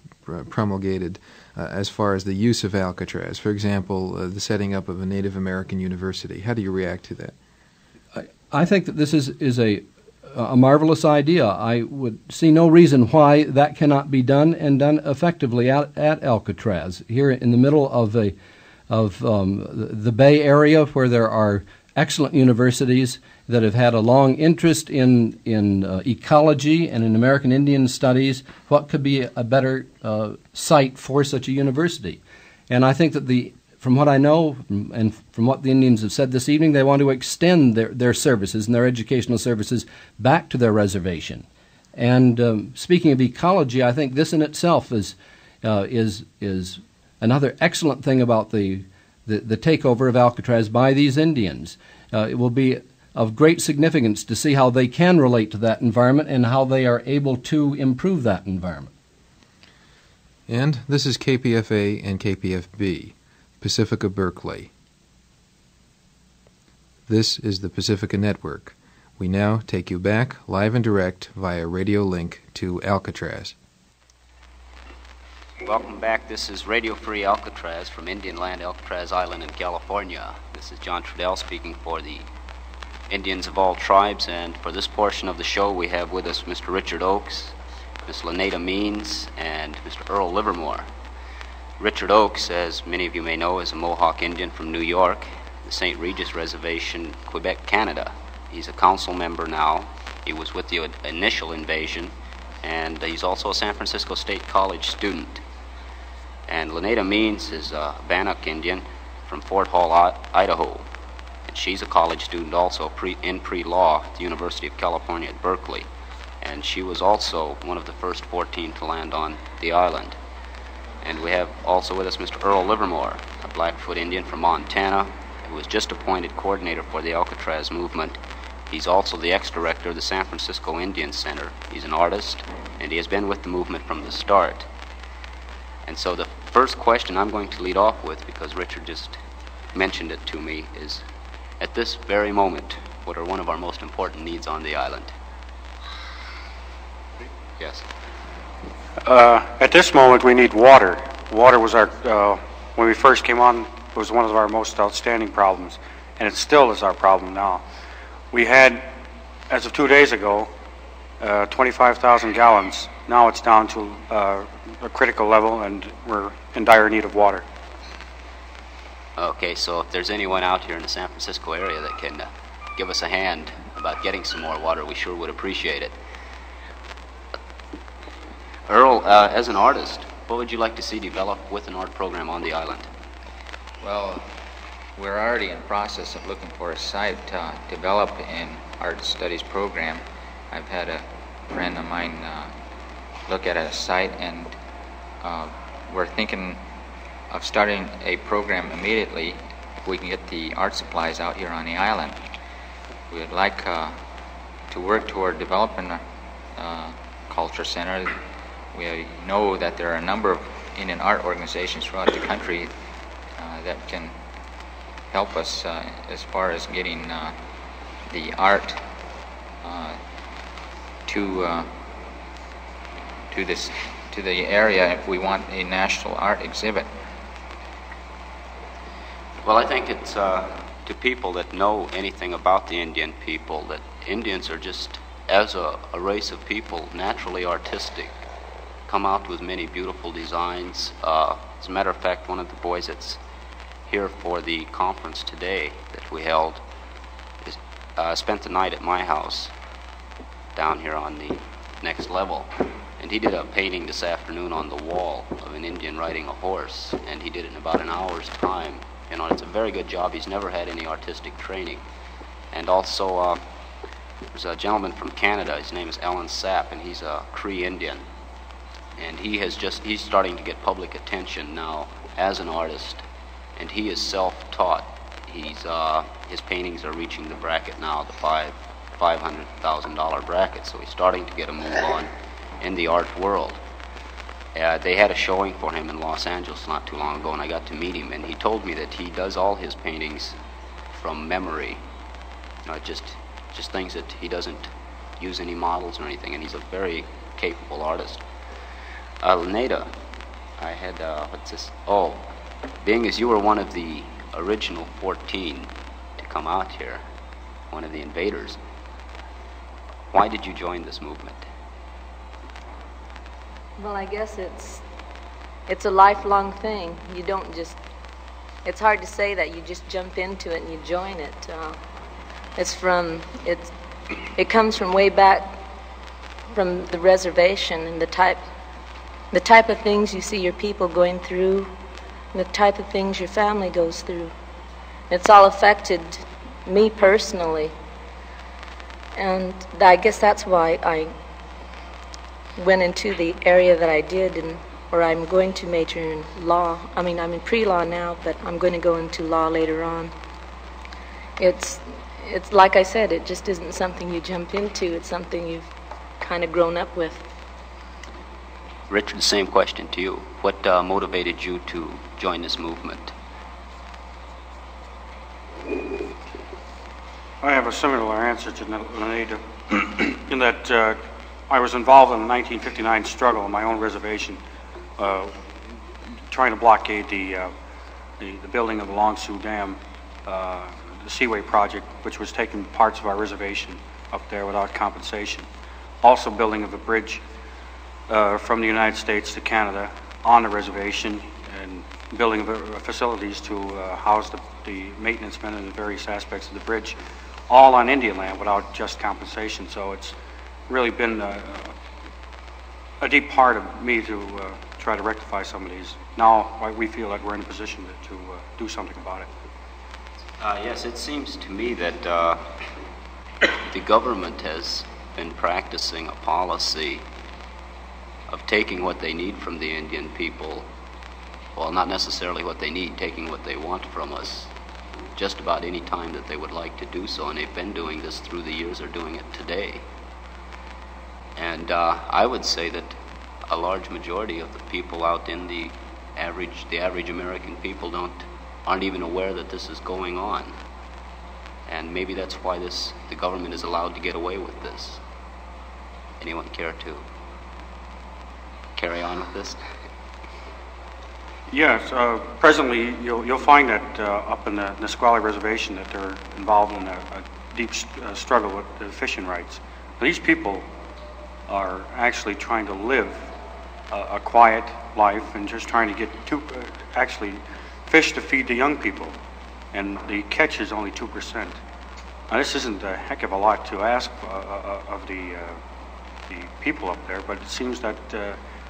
promulgated uh, as far as the use of Alcatraz. For example, uh, the setting up of a Native American university. How do you react to that? I, I think that this is, is a, a marvelous idea. I would see no reason why that cannot be done and done effectively at, at Alcatraz, here in the middle of, a, of um, the Bay Area where there are excellent universities that have had a long interest in, in uh, ecology and in American Indian studies, what could be a better uh, site for such a university? And I think that the, from what I know and from what the Indians have said this evening, they want to extend their, their services and their educational services back to their reservation. And um, speaking of ecology, I think this in itself is, uh, is, is another excellent thing about the, the, the takeover of Alcatraz by these Indians. Uh, it will be of great significance to see how they can relate to that environment and how they are able to improve that environment. And this is KPFA and KPFB, Pacifica Berkeley. This is the Pacifica Network. We now take you back live and direct via radio link to Alcatraz. Welcome back. This is Radio Free Alcatraz from Indian Land, Alcatraz Island in California. This is John Trudell speaking for the Indians of all tribes, and for this portion of the show, we have with us Mr. Richard Oakes, Miss LaNada Means, and Mr. Earl Livermore. Richard Oakes, as many of you may know, is a Mohawk Indian from New York, the St. Regis Reservation, Quebec, Canada. He's a council member now. He was with the initial invasion, and he's also a San Francisco State College student. And LaNada Means is a Bannock Indian from Fort Hall, Idaho. And she's a college student also pre, in pre-law at the University of California at Berkeley. And she was also one of the first 14 to land on the island. And we have also with us Mr. Earl Livermore, a Blackfoot Indian from Montana, who was just appointed coordinator for the Alcatraz movement. He's also the ex-director of the San Francisco Indian Center. He's an artist, and he has been with the movement from the start. And so the first question I'm going to lead off with, because Richard just mentioned it to me, is at this very moment, what are one of our most important needs on the island? Yes. Uh, at this moment, we need water. Water was our, uh, when we first came on, was one of our most outstanding problems, and it still is our problem now. We had, as of two days ago, uh, 25,000 gallons. Now it's down to uh, a critical level, and we're in dire need of water. Okay, so if there's anyone out here in the San Francisco area that can uh, give us a hand about getting some more water, we sure would appreciate it. Earl, uh, as an artist, what would you like to see developed with an art program on the island? Well, we're already in process of looking for a site to develop an art studies program. I've had a friend of mine uh, look at a site, and uh, we're thinking of starting a program immediately if we can get the art supplies out here on the island. We would like uh, to work toward developing a uh, culture center. We know that there are a number of Indian art organizations throughout the country uh, that can help us uh, as far as getting uh, the art uh, to to this to the area if we want a national art exhibit. Well, I think it's uh, to people that know anything about the Indian people that Indians are just, as a, a race of people, naturally artistic. Come out with many beautiful designs. Uh, as a matter of fact, one of the boys that's here for the conference today that we held is, uh, spent the night at my house down here on the next level. And he did a painting this afternoon on the wall of an Indian riding a horse, and he did it in about an hour's time. You know, it's a very good job. He's never had any artistic training. And also, uh, There's a gentleman from Canada. His name is Allen Sapp, and he's a Cree Indian. And he has just, he's starting to get public attention now as an artist. And he is self-taught. He's, uh, his paintings are reaching the bracket now, the five, $500,000 bracket. So he's starting to get a move on in the art world. Uh, they had a showing for him in Los Angeles not too long ago, and I got to meet him. And he told me that he does all his paintings from memory. You know, just just things that he doesn't use any models or anything, and he's a very capable artist. Uh, I had uh, what's this? Oh, being as you were one of the original 14 to come out here, one of the invaders, why did you join this movement? Well, I guess it's it's a lifelong thing. You don't just. It's hard to say that you just jump into it and you join it. Uh, it's from it's it comes from way back from the reservation and the type the type of things you see your people going through, the type of things your family goes through. It's all affected me personally. And I guess that's why I went into the area that I did and or I'm going to major in law. I mean, I'm in pre-law now, but I'm going to go into law later on. It's it's like I said, it just isn't something you jump into. It's something you've kind of grown up with. Richard, same question to you. What uh, motivated you to join this movement? I have a similar answer to LaNada in that uh, I was involved in the 1959 struggle on my own reservation, uh, trying to blockade the, uh, the, the building of the Long Sault Dam, uh, the Seaway project, which was taking parts of our reservation up there without compensation. Also building of a bridge uh, from the United States to Canada on the reservation and building of uh, facilities to house the, the maintenance men and the various aspects of the bridge, all on Indian land without just compensation. So it's really been a, a deep part of me to uh, try to rectify some of these. Now we feel that we're in a position to, to uh, do something about it. Uh, yes, it seems to me that uh, the government has been practicing a policy of taking what they need from the Indian people, well, not necessarily what they need, taking what they want from us, just about any time that they would like to do so, and they've been doing this through the years, they're doing it today. And uh, I would say that a large majority of the people out in the average, the average American people don't, aren't even aware that this is going on. And maybe that's why this, the government is allowed to get away with this. Anyone care to carry on with this? Yes, uh, presently you'll, you'll find that uh, up in the Nisqually Reservation that they're involved in a, a deep uh, struggle with the fishing rights. These people are actually trying to live a, a quiet life and just trying to get two, uh, actually fish to feed the young people, and the catch is only two percent. Now this isn't a heck of a lot to ask uh, uh, of the the people up there, but it seems that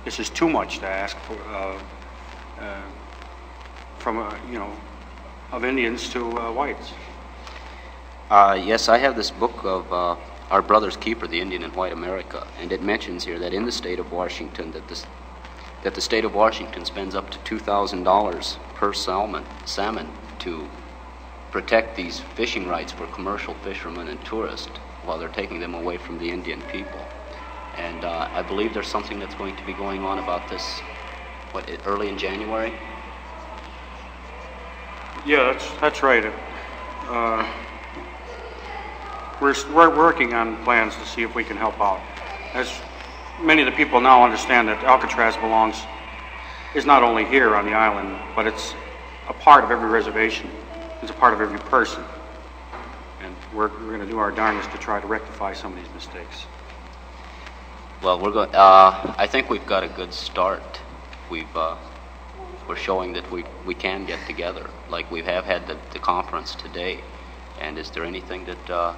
this is too much to ask for Uh, from uh, you know of Indians to uh, whites. yes, I have this book of our brother's keeper, the Indian in White America, and it mentions here that in the state of Washington that this that the state of Washington spends up to two thousand dollars per salmon salmon to protect these fishing rights for commercial fishermen and tourists while they're taking them away from the Indian people. And uh, I believe there's something that's going to be going on about this, what, early in January? Yeah, that's, that's right. Uh, we're, we're working on plans to see if we can help out. As many of the people now understand that Alcatraz belongs, is not only here on the island, but it's a part of every reservation. It's a part of every person. And we're, we're going to do our darnest to try to rectify some of these mistakes. Well, we're going. Uh, I think we've got a good start. We've uh, we're showing that we we can get together, like we have had the, the conference today. And is there anything that uh,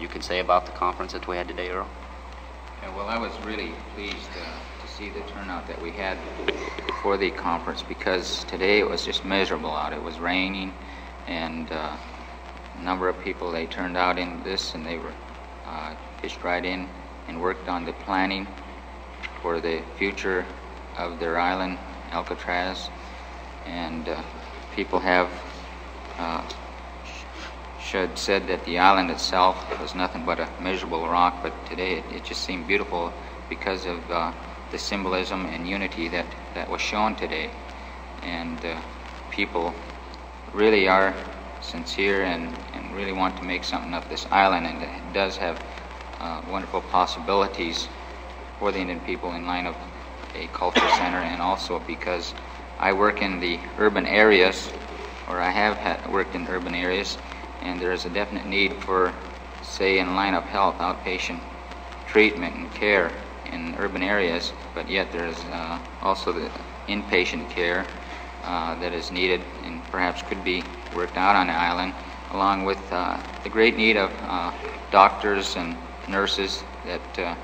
you can say about the conference that we had today, Earl? Yeah, well, I was really pleased uh, to see the turnout that we had for the conference because today it was just miserable out. It was raining, and uh, number of people they turned out in this, and they were uh, pitched right in and worked on the planning for the future of their island, Alcatraz. And uh, people have uh, should said that the island itself was nothing but a miserable rock, but today it, it just seemed beautiful because of uh, the symbolism and unity that, that was shown today. And uh, people really are sincere and, and really want to make something of this island, and it does have uh, wonderful possibilities for the Indian people in line of a culture center, and also because I work in the urban areas, or I have had, worked in urban areas, and there is a definite need for, say, in line of health, outpatient treatment and care in urban areas, but yet there is uh, also the inpatient care uh, that is needed and perhaps could be worked out on the island, along with uh, the great need of uh, doctors and nurses that uh,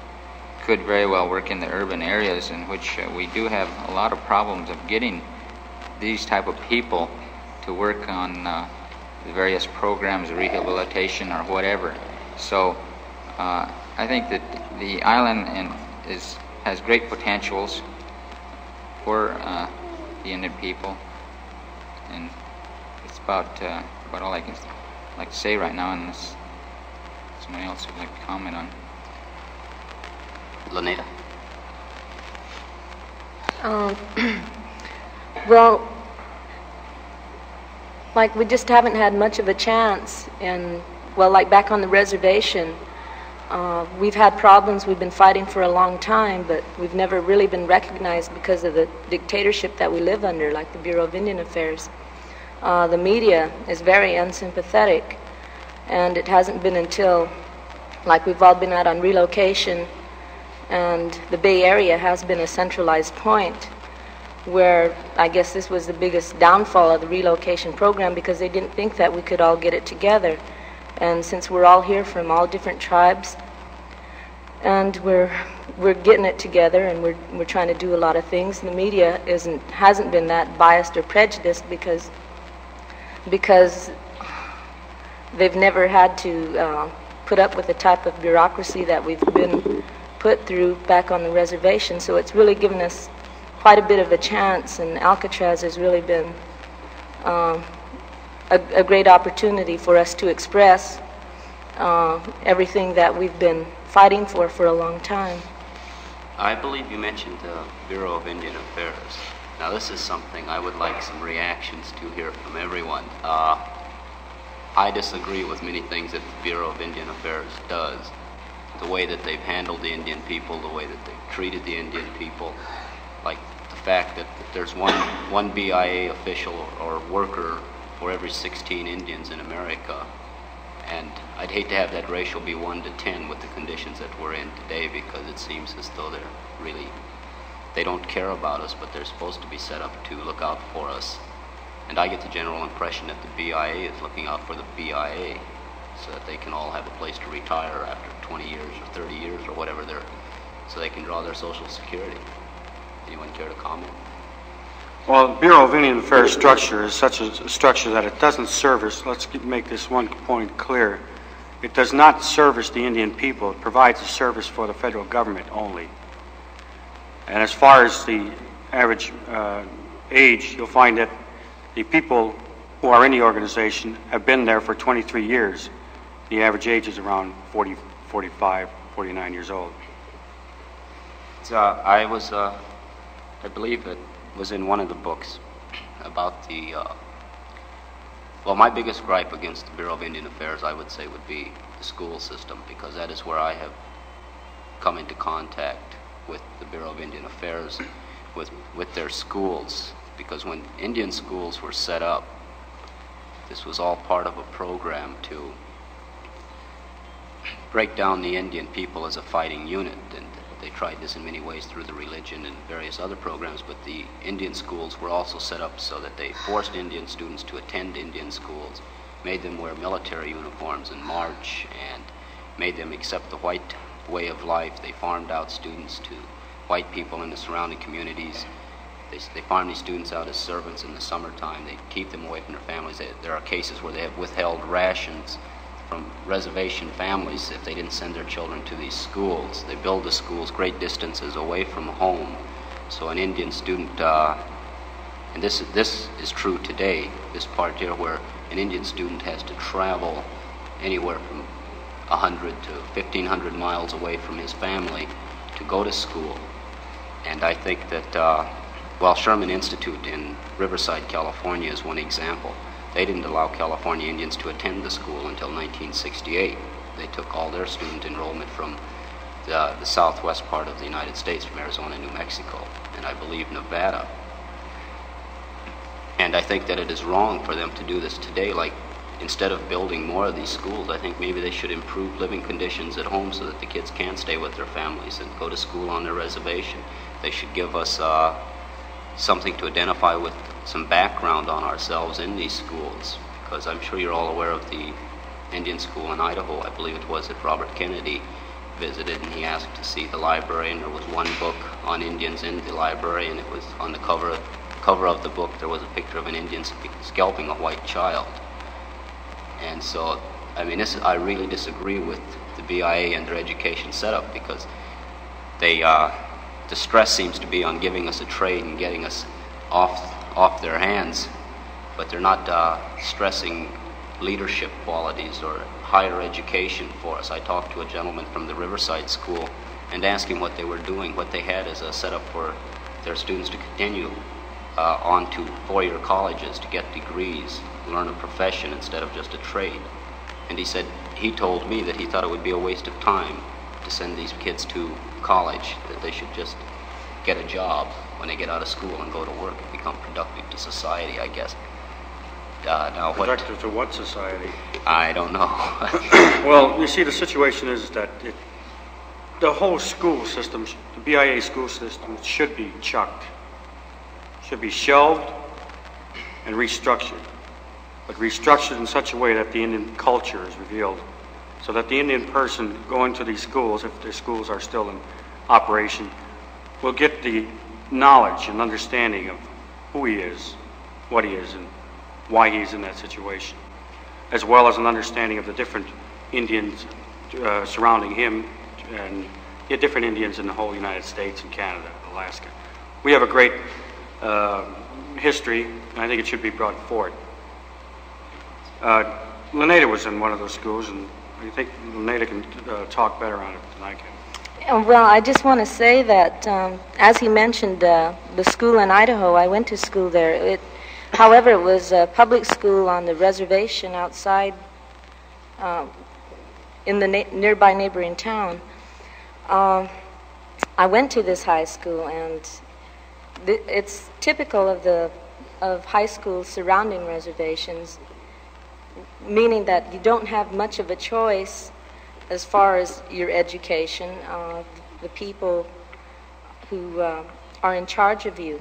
could very well work in the urban areas in which uh, we do have a lot of problems of getting these type of people to work on the various programs, rehabilitation or whatever. So uh, I think that the island in, is, has great potentials for uh, the Indian people, and it's about uh, about all I can like to say right now. Unless somebody else would like to comment on. LaNada. Um, well, like we just haven't had much of a chance and well like back on the reservation. Uh, we've had problems. We've been fighting for a long time but we've never really been recognized because of the dictatorship that we live under like the bureau of indian affairs. Uh, the media is very unsympathetic and it hasn't been until like we've all been out on relocation and the bay area has been a centralized point where I guess this was the biggest downfall of the relocation program because they didn't think that we could all get it together. And since we're all here from all different tribes, and we're we're getting it together, and we're we're trying to do a lot of things. The media isn't hasn't been that biased or prejudiced because because they've never had to uh, put up with the type of bureaucracy that we've been put through back on the reservation. So it's really given us quite a bit of a chance, and Alcatraz has really been uh, a, a, great opportunity for us to express uh, everything that we've been fighting for for a long time. I believe you mentioned the Bureau of Indian Affairs. Now, this is something I would like some reactions to hear from everyone. Uh, I disagree with many things that the Bureau of Indian Affairs does. The way that they've handled the Indian people, the way that they've treated the Indian people, like the fact that there's one, one BIA official or worker for every 16 Indians in America. And I'd hate to have that ratio be 1 to 10 with the conditions that we're in today because it seems as though they're really, they don't care about us, but they're supposed to be set up to look out for us. And I get the general impression that the BIA is looking out for the BIA so that they can all have a place to retire after 20 years or 30 years or whatever they're, so they can draw their Social Security. Anyone care to comment? Well, the Bureau of Indian Affairs structure is such a structure that it doesn't service, let's make this one point clear. It does not service the Indian people. It provides a service for the federal government only. And as far as the average uh, age, you'll find that the people who are in the organization have been there for 23 years. The average age is around 40, 45, 49 years old. Uh, I was uh, I believe it was in one of the books about the. Uh, well, my biggest gripe against the Bureau of Indian Affairs, I would say, would be the school system, because that is where I have come into contact with the Bureau of Indian Affairs, with, with their schools. Because when Indian schools were set up, this was all part of a program to break down the Indian people as a fighting unit. And they tried this in many ways through the religion and various other programs, but the Indian schools were also set up so that they forced Indian students to attend Indian schools, made them wear military uniforms and march, and made them accept the white way of life. They farmed out students to white people in the surrounding communities. They, they farm these students out as servants in the summertime. They keep them away from their families. They, there are cases where they have withheld rations from reservation families if they didn't send their children to these schools. They build the schools great distances away from home. So an Indian student, uh, and this, this is true today, this part here where an Indian student has to travel anywhere from 100 to 1,500 miles away from his family to go to school. And I think that, uh, well, Sherman Institute in Riverside, California is one example. They didn't allow California Indians to attend the school until 1968. They took all their student enrollment from the, the southwest part of the United States, from Arizona and New Mexico, and I believe Nevada. And I think that it is wrong for them to do this today. Like, instead of building more of these schools, I think maybe they should improve living conditions at home so that the kids can stay with their families and go to school on their reservation. They should give us uh, something to identify with some background on ourselves in these schools, because I'm sure you're all aware of the Indian school in Idaho. I believe it was that Robert Kennedy visited and he asked to see the library, and there was one book on Indians in the library, and it was on the cover cover of the book there was a picture of an Indian scalping a white child. And so, I mean, this I really disagree with the BIA and their education setup because they uh, the stress seems to be on giving us a trade and getting us off off their hands, but they're not uh, stressing leadership qualities or higher education for us. I talked to a gentleman from the Riverside School and asked him what they were doing, what they had as a setup for their students to continue uh, on to four-year colleges to get degrees, learn a profession instead of just a trade. And he said, he told me that he thought it would be a waste of time to send these kids to college, that they should just get a job when they get out of school and go to work and become productive to society, I guess. Uh, now what? Productive to what society? I don't know. well, you see, the situation is that it, the whole school system, the BIA school system, should be chucked, should be shelved and restructured, but restructured in such a way that the Indian culture is revealed, so that the Indian person going to these schools, if the schools are still in operation, will get the knowledge and understanding of who he is, what he is, and why he's in that situation, as well as an understanding of the different Indians uh, surrounding him and yeah, different Indians in the whole United States and Canada, Alaska. We have a great uh, history, and I think it should be brought forward. Uh, was in one of those schools, and I think LaNada can uh, talk better on it than I can. Uh, well, I just want to say that, um, as he mentioned, uh, the school in Idaho, I went to school there. It, however, it was a public school on the reservation outside um, in the na nearby neighboring town. Um, I went to this high school, and it's typical of the of high schools surrounding reservations, meaning that you don't have much of a choice as far as your education, uh, the people who uh, are in charge of you,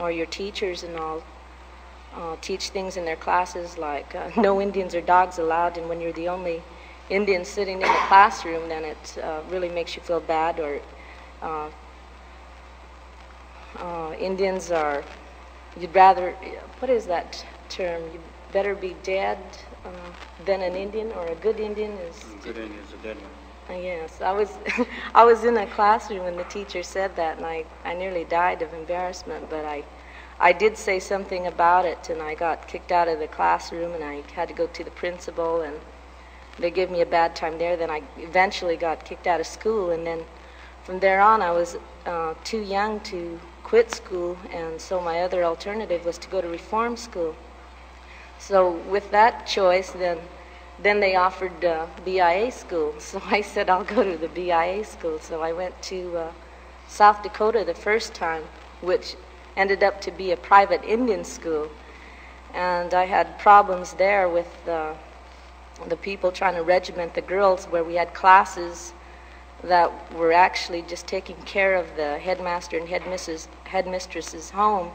or your teachers and all, uh, teach things in their classes like uh, no Indians or dogs allowed, and when you're the only Indian sitting in the classroom, then it uh, really makes you feel bad, or uh, Indians are, you'd rather, what is that term? You better be dead uh, than an Indian or a good Indian is. Good Indian is a dead one. Uh, yes, I was, I was in a classroom when the teacher said that, and I, I nearly died of embarrassment. But I, I did say something about it, and I got kicked out of the classroom, and I had to go to the principal, and they gave me a bad time there. Then I eventually got kicked out of school, and then from there on, I was uh, too young to quit school, and so my other alternative was to go to reform school. So with that choice, then then they offered uh, BIA school. So I said I'll go to the BIA school. So I went to uh, South Dakota the first time, which ended up to be a private Indian school, and I had problems there with uh, the people trying to regiment the girls, where we had classes that were actually just taking care of the headmaster and headmistress, headmistress's home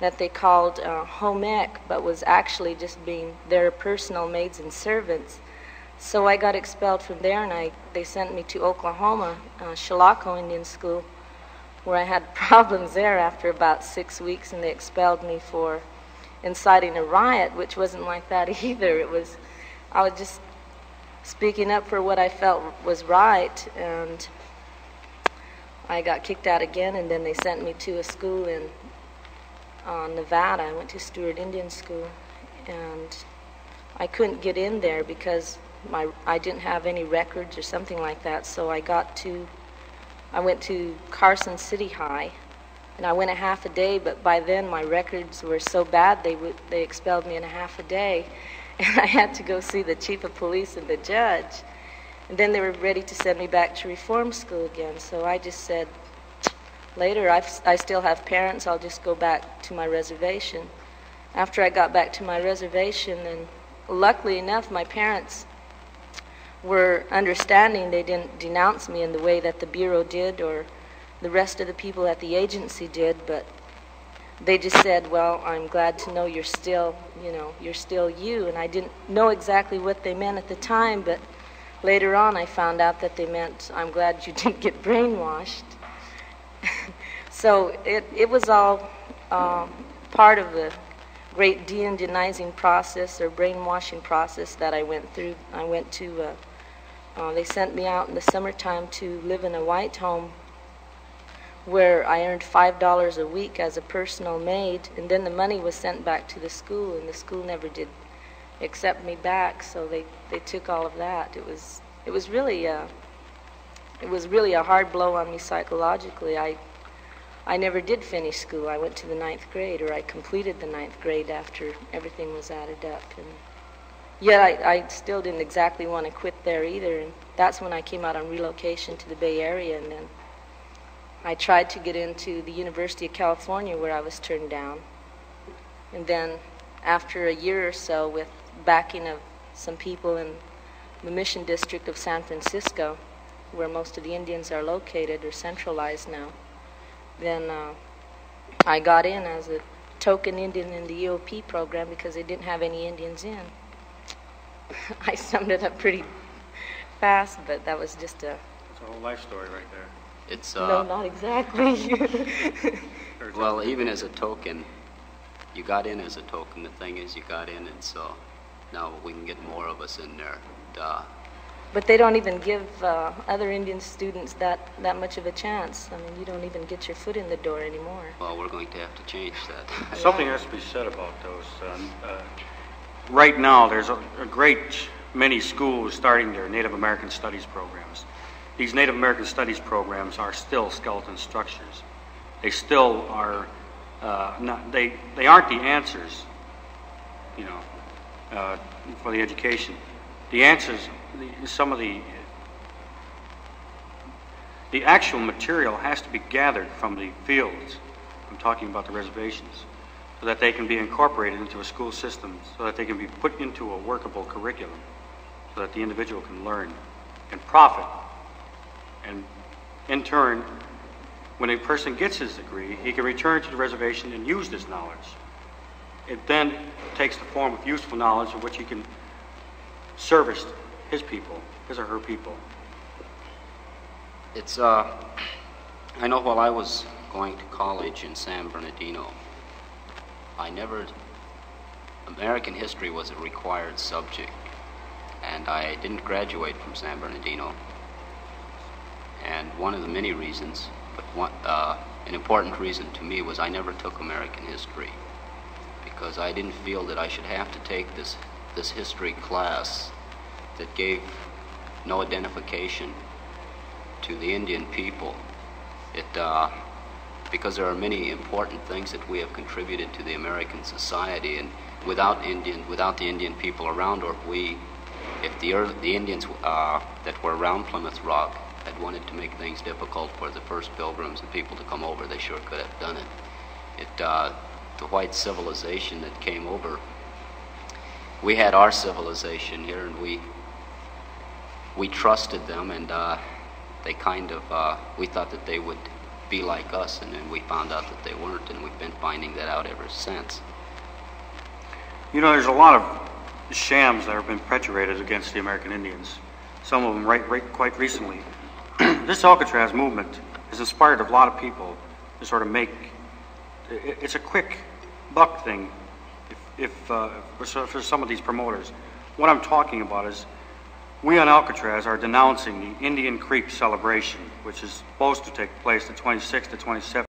that they called uh, home ec, but was actually just being their personal maids and servants. So I got expelled from there, and I, they sent me to Oklahoma, uh, Chilocco Indian School, where I had problems there after about six weeks, and they expelled me for inciting a riot, which wasn't like that either. It was, I was just speaking up for what I felt was right, and I got kicked out again, and then they sent me to a school in uh, Nevada. I went to Stewart Indian School, and I couldn't get in there because my I didn't have any records or something like that. So I got to, I went to Carson City High, and I went a half a day. But by then my records were so bad they they expelled me in a half a day, and I had to go see the chief of police and the judge. And then they were ready to send me back to reform school again. So I just said, later, I've, I still have parents, I'll just go back to my reservation. After I got back to my reservation, and luckily enough, my parents were understanding. They didn't denounce me in the way that the Bureau did or the rest of the people at the agency did, but they just said, well, I'm glad to know you're still, you know, you're still you. And I didn't know exactly what they meant at the time, but Later on, I found out that they meant, I'm glad you didn't get brainwashed. So it, it was all um, part of the great de-Indianizing process or brainwashing process that I went through. I went to, uh, uh, they sent me out in the summertime to live in a white home where I earned $5 a week as a personal maid, and then the money was sent back to the school, and the school never did accept me back, so they, they took all of that. It was it was really uh, it was really a hard blow on me psychologically. I I never did finish school. I went to the ninth grade, or I completed the ninth grade after everything was added up, and yet I, I still didn't exactly want to quit there either. And that's when I came out on relocation to the Bay Area, and then I tried to get into the University of California, where I was turned down. And then, after a year or so, with backing of some people in the Mission District of San Francisco, where most of the Indians are located or centralized now, then uh, I got in as a token Indian in the EOP program because they didn't have any Indians in. I summed it up pretty fast, but that was just a. It's a whole life story right there. It's uh, no, not exactly. well, even as a token, you got in as a token. The thing is, you got in, and so now we can get more of us in there. And, uh, but they don't even give uh, other Indian students that, that much of a chance. I mean, you don't even get your foot in the door anymore. Well, we're going to have to change that. Something has to be said about those. Um, uh, right now, there's a, a, great many schools starting their Native American Studies programs. These Native American Studies programs are still skeleton structures. They still are uh, not. They they aren't the answers. You know, uh, for the education. The answers, the, some of the the actual material has to be gathered from the fields. I'm talking about the reservations, so that they can be incorporated into a school system, so that they can be put into a workable curriculum, so that the individual can learn and profit. And in turn, when a person gets his degree, he can return to the reservation and use this knowledge. It then takes the form of useful knowledge of which he can service his people, his or her people. It's, uh, I know while I was going to college in San Bernardino, I never, American history was a required subject, and I didn't graduate from San Bernardino. And one of the many reasons, but one, uh, an important reason to me was I never took American history because I didn't feel that I should have to take this, this history class that gave no identification to the Indian people. It, uh, because there are many important things that we have contributed to the American society, and without Indian, without the Indian people around, or if we, if the early, the Indians uh, that were around Plymouth Rock had wanted to make things difficult for the first pilgrims and people to come over, they sure could have done it. It uh, the white civilization that came over. We had our civilization here, and we we trusted them, and uh, they kind of uh, we thought that they would be like us, and then we found out that they weren't, and we've been finding that out ever since. You know, there's a lot of shams that have been perpetrated against the American Indians. Some of them right, right quite recently. this Alcatraz movement has inspired a lot of people to sort of make, it's a quick buck thing if, if, uh, for some of these promoters. What I'm talking about is, we on Alcatraz are denouncing the Indian Creek celebration, which is supposed to take place the 26th to 27th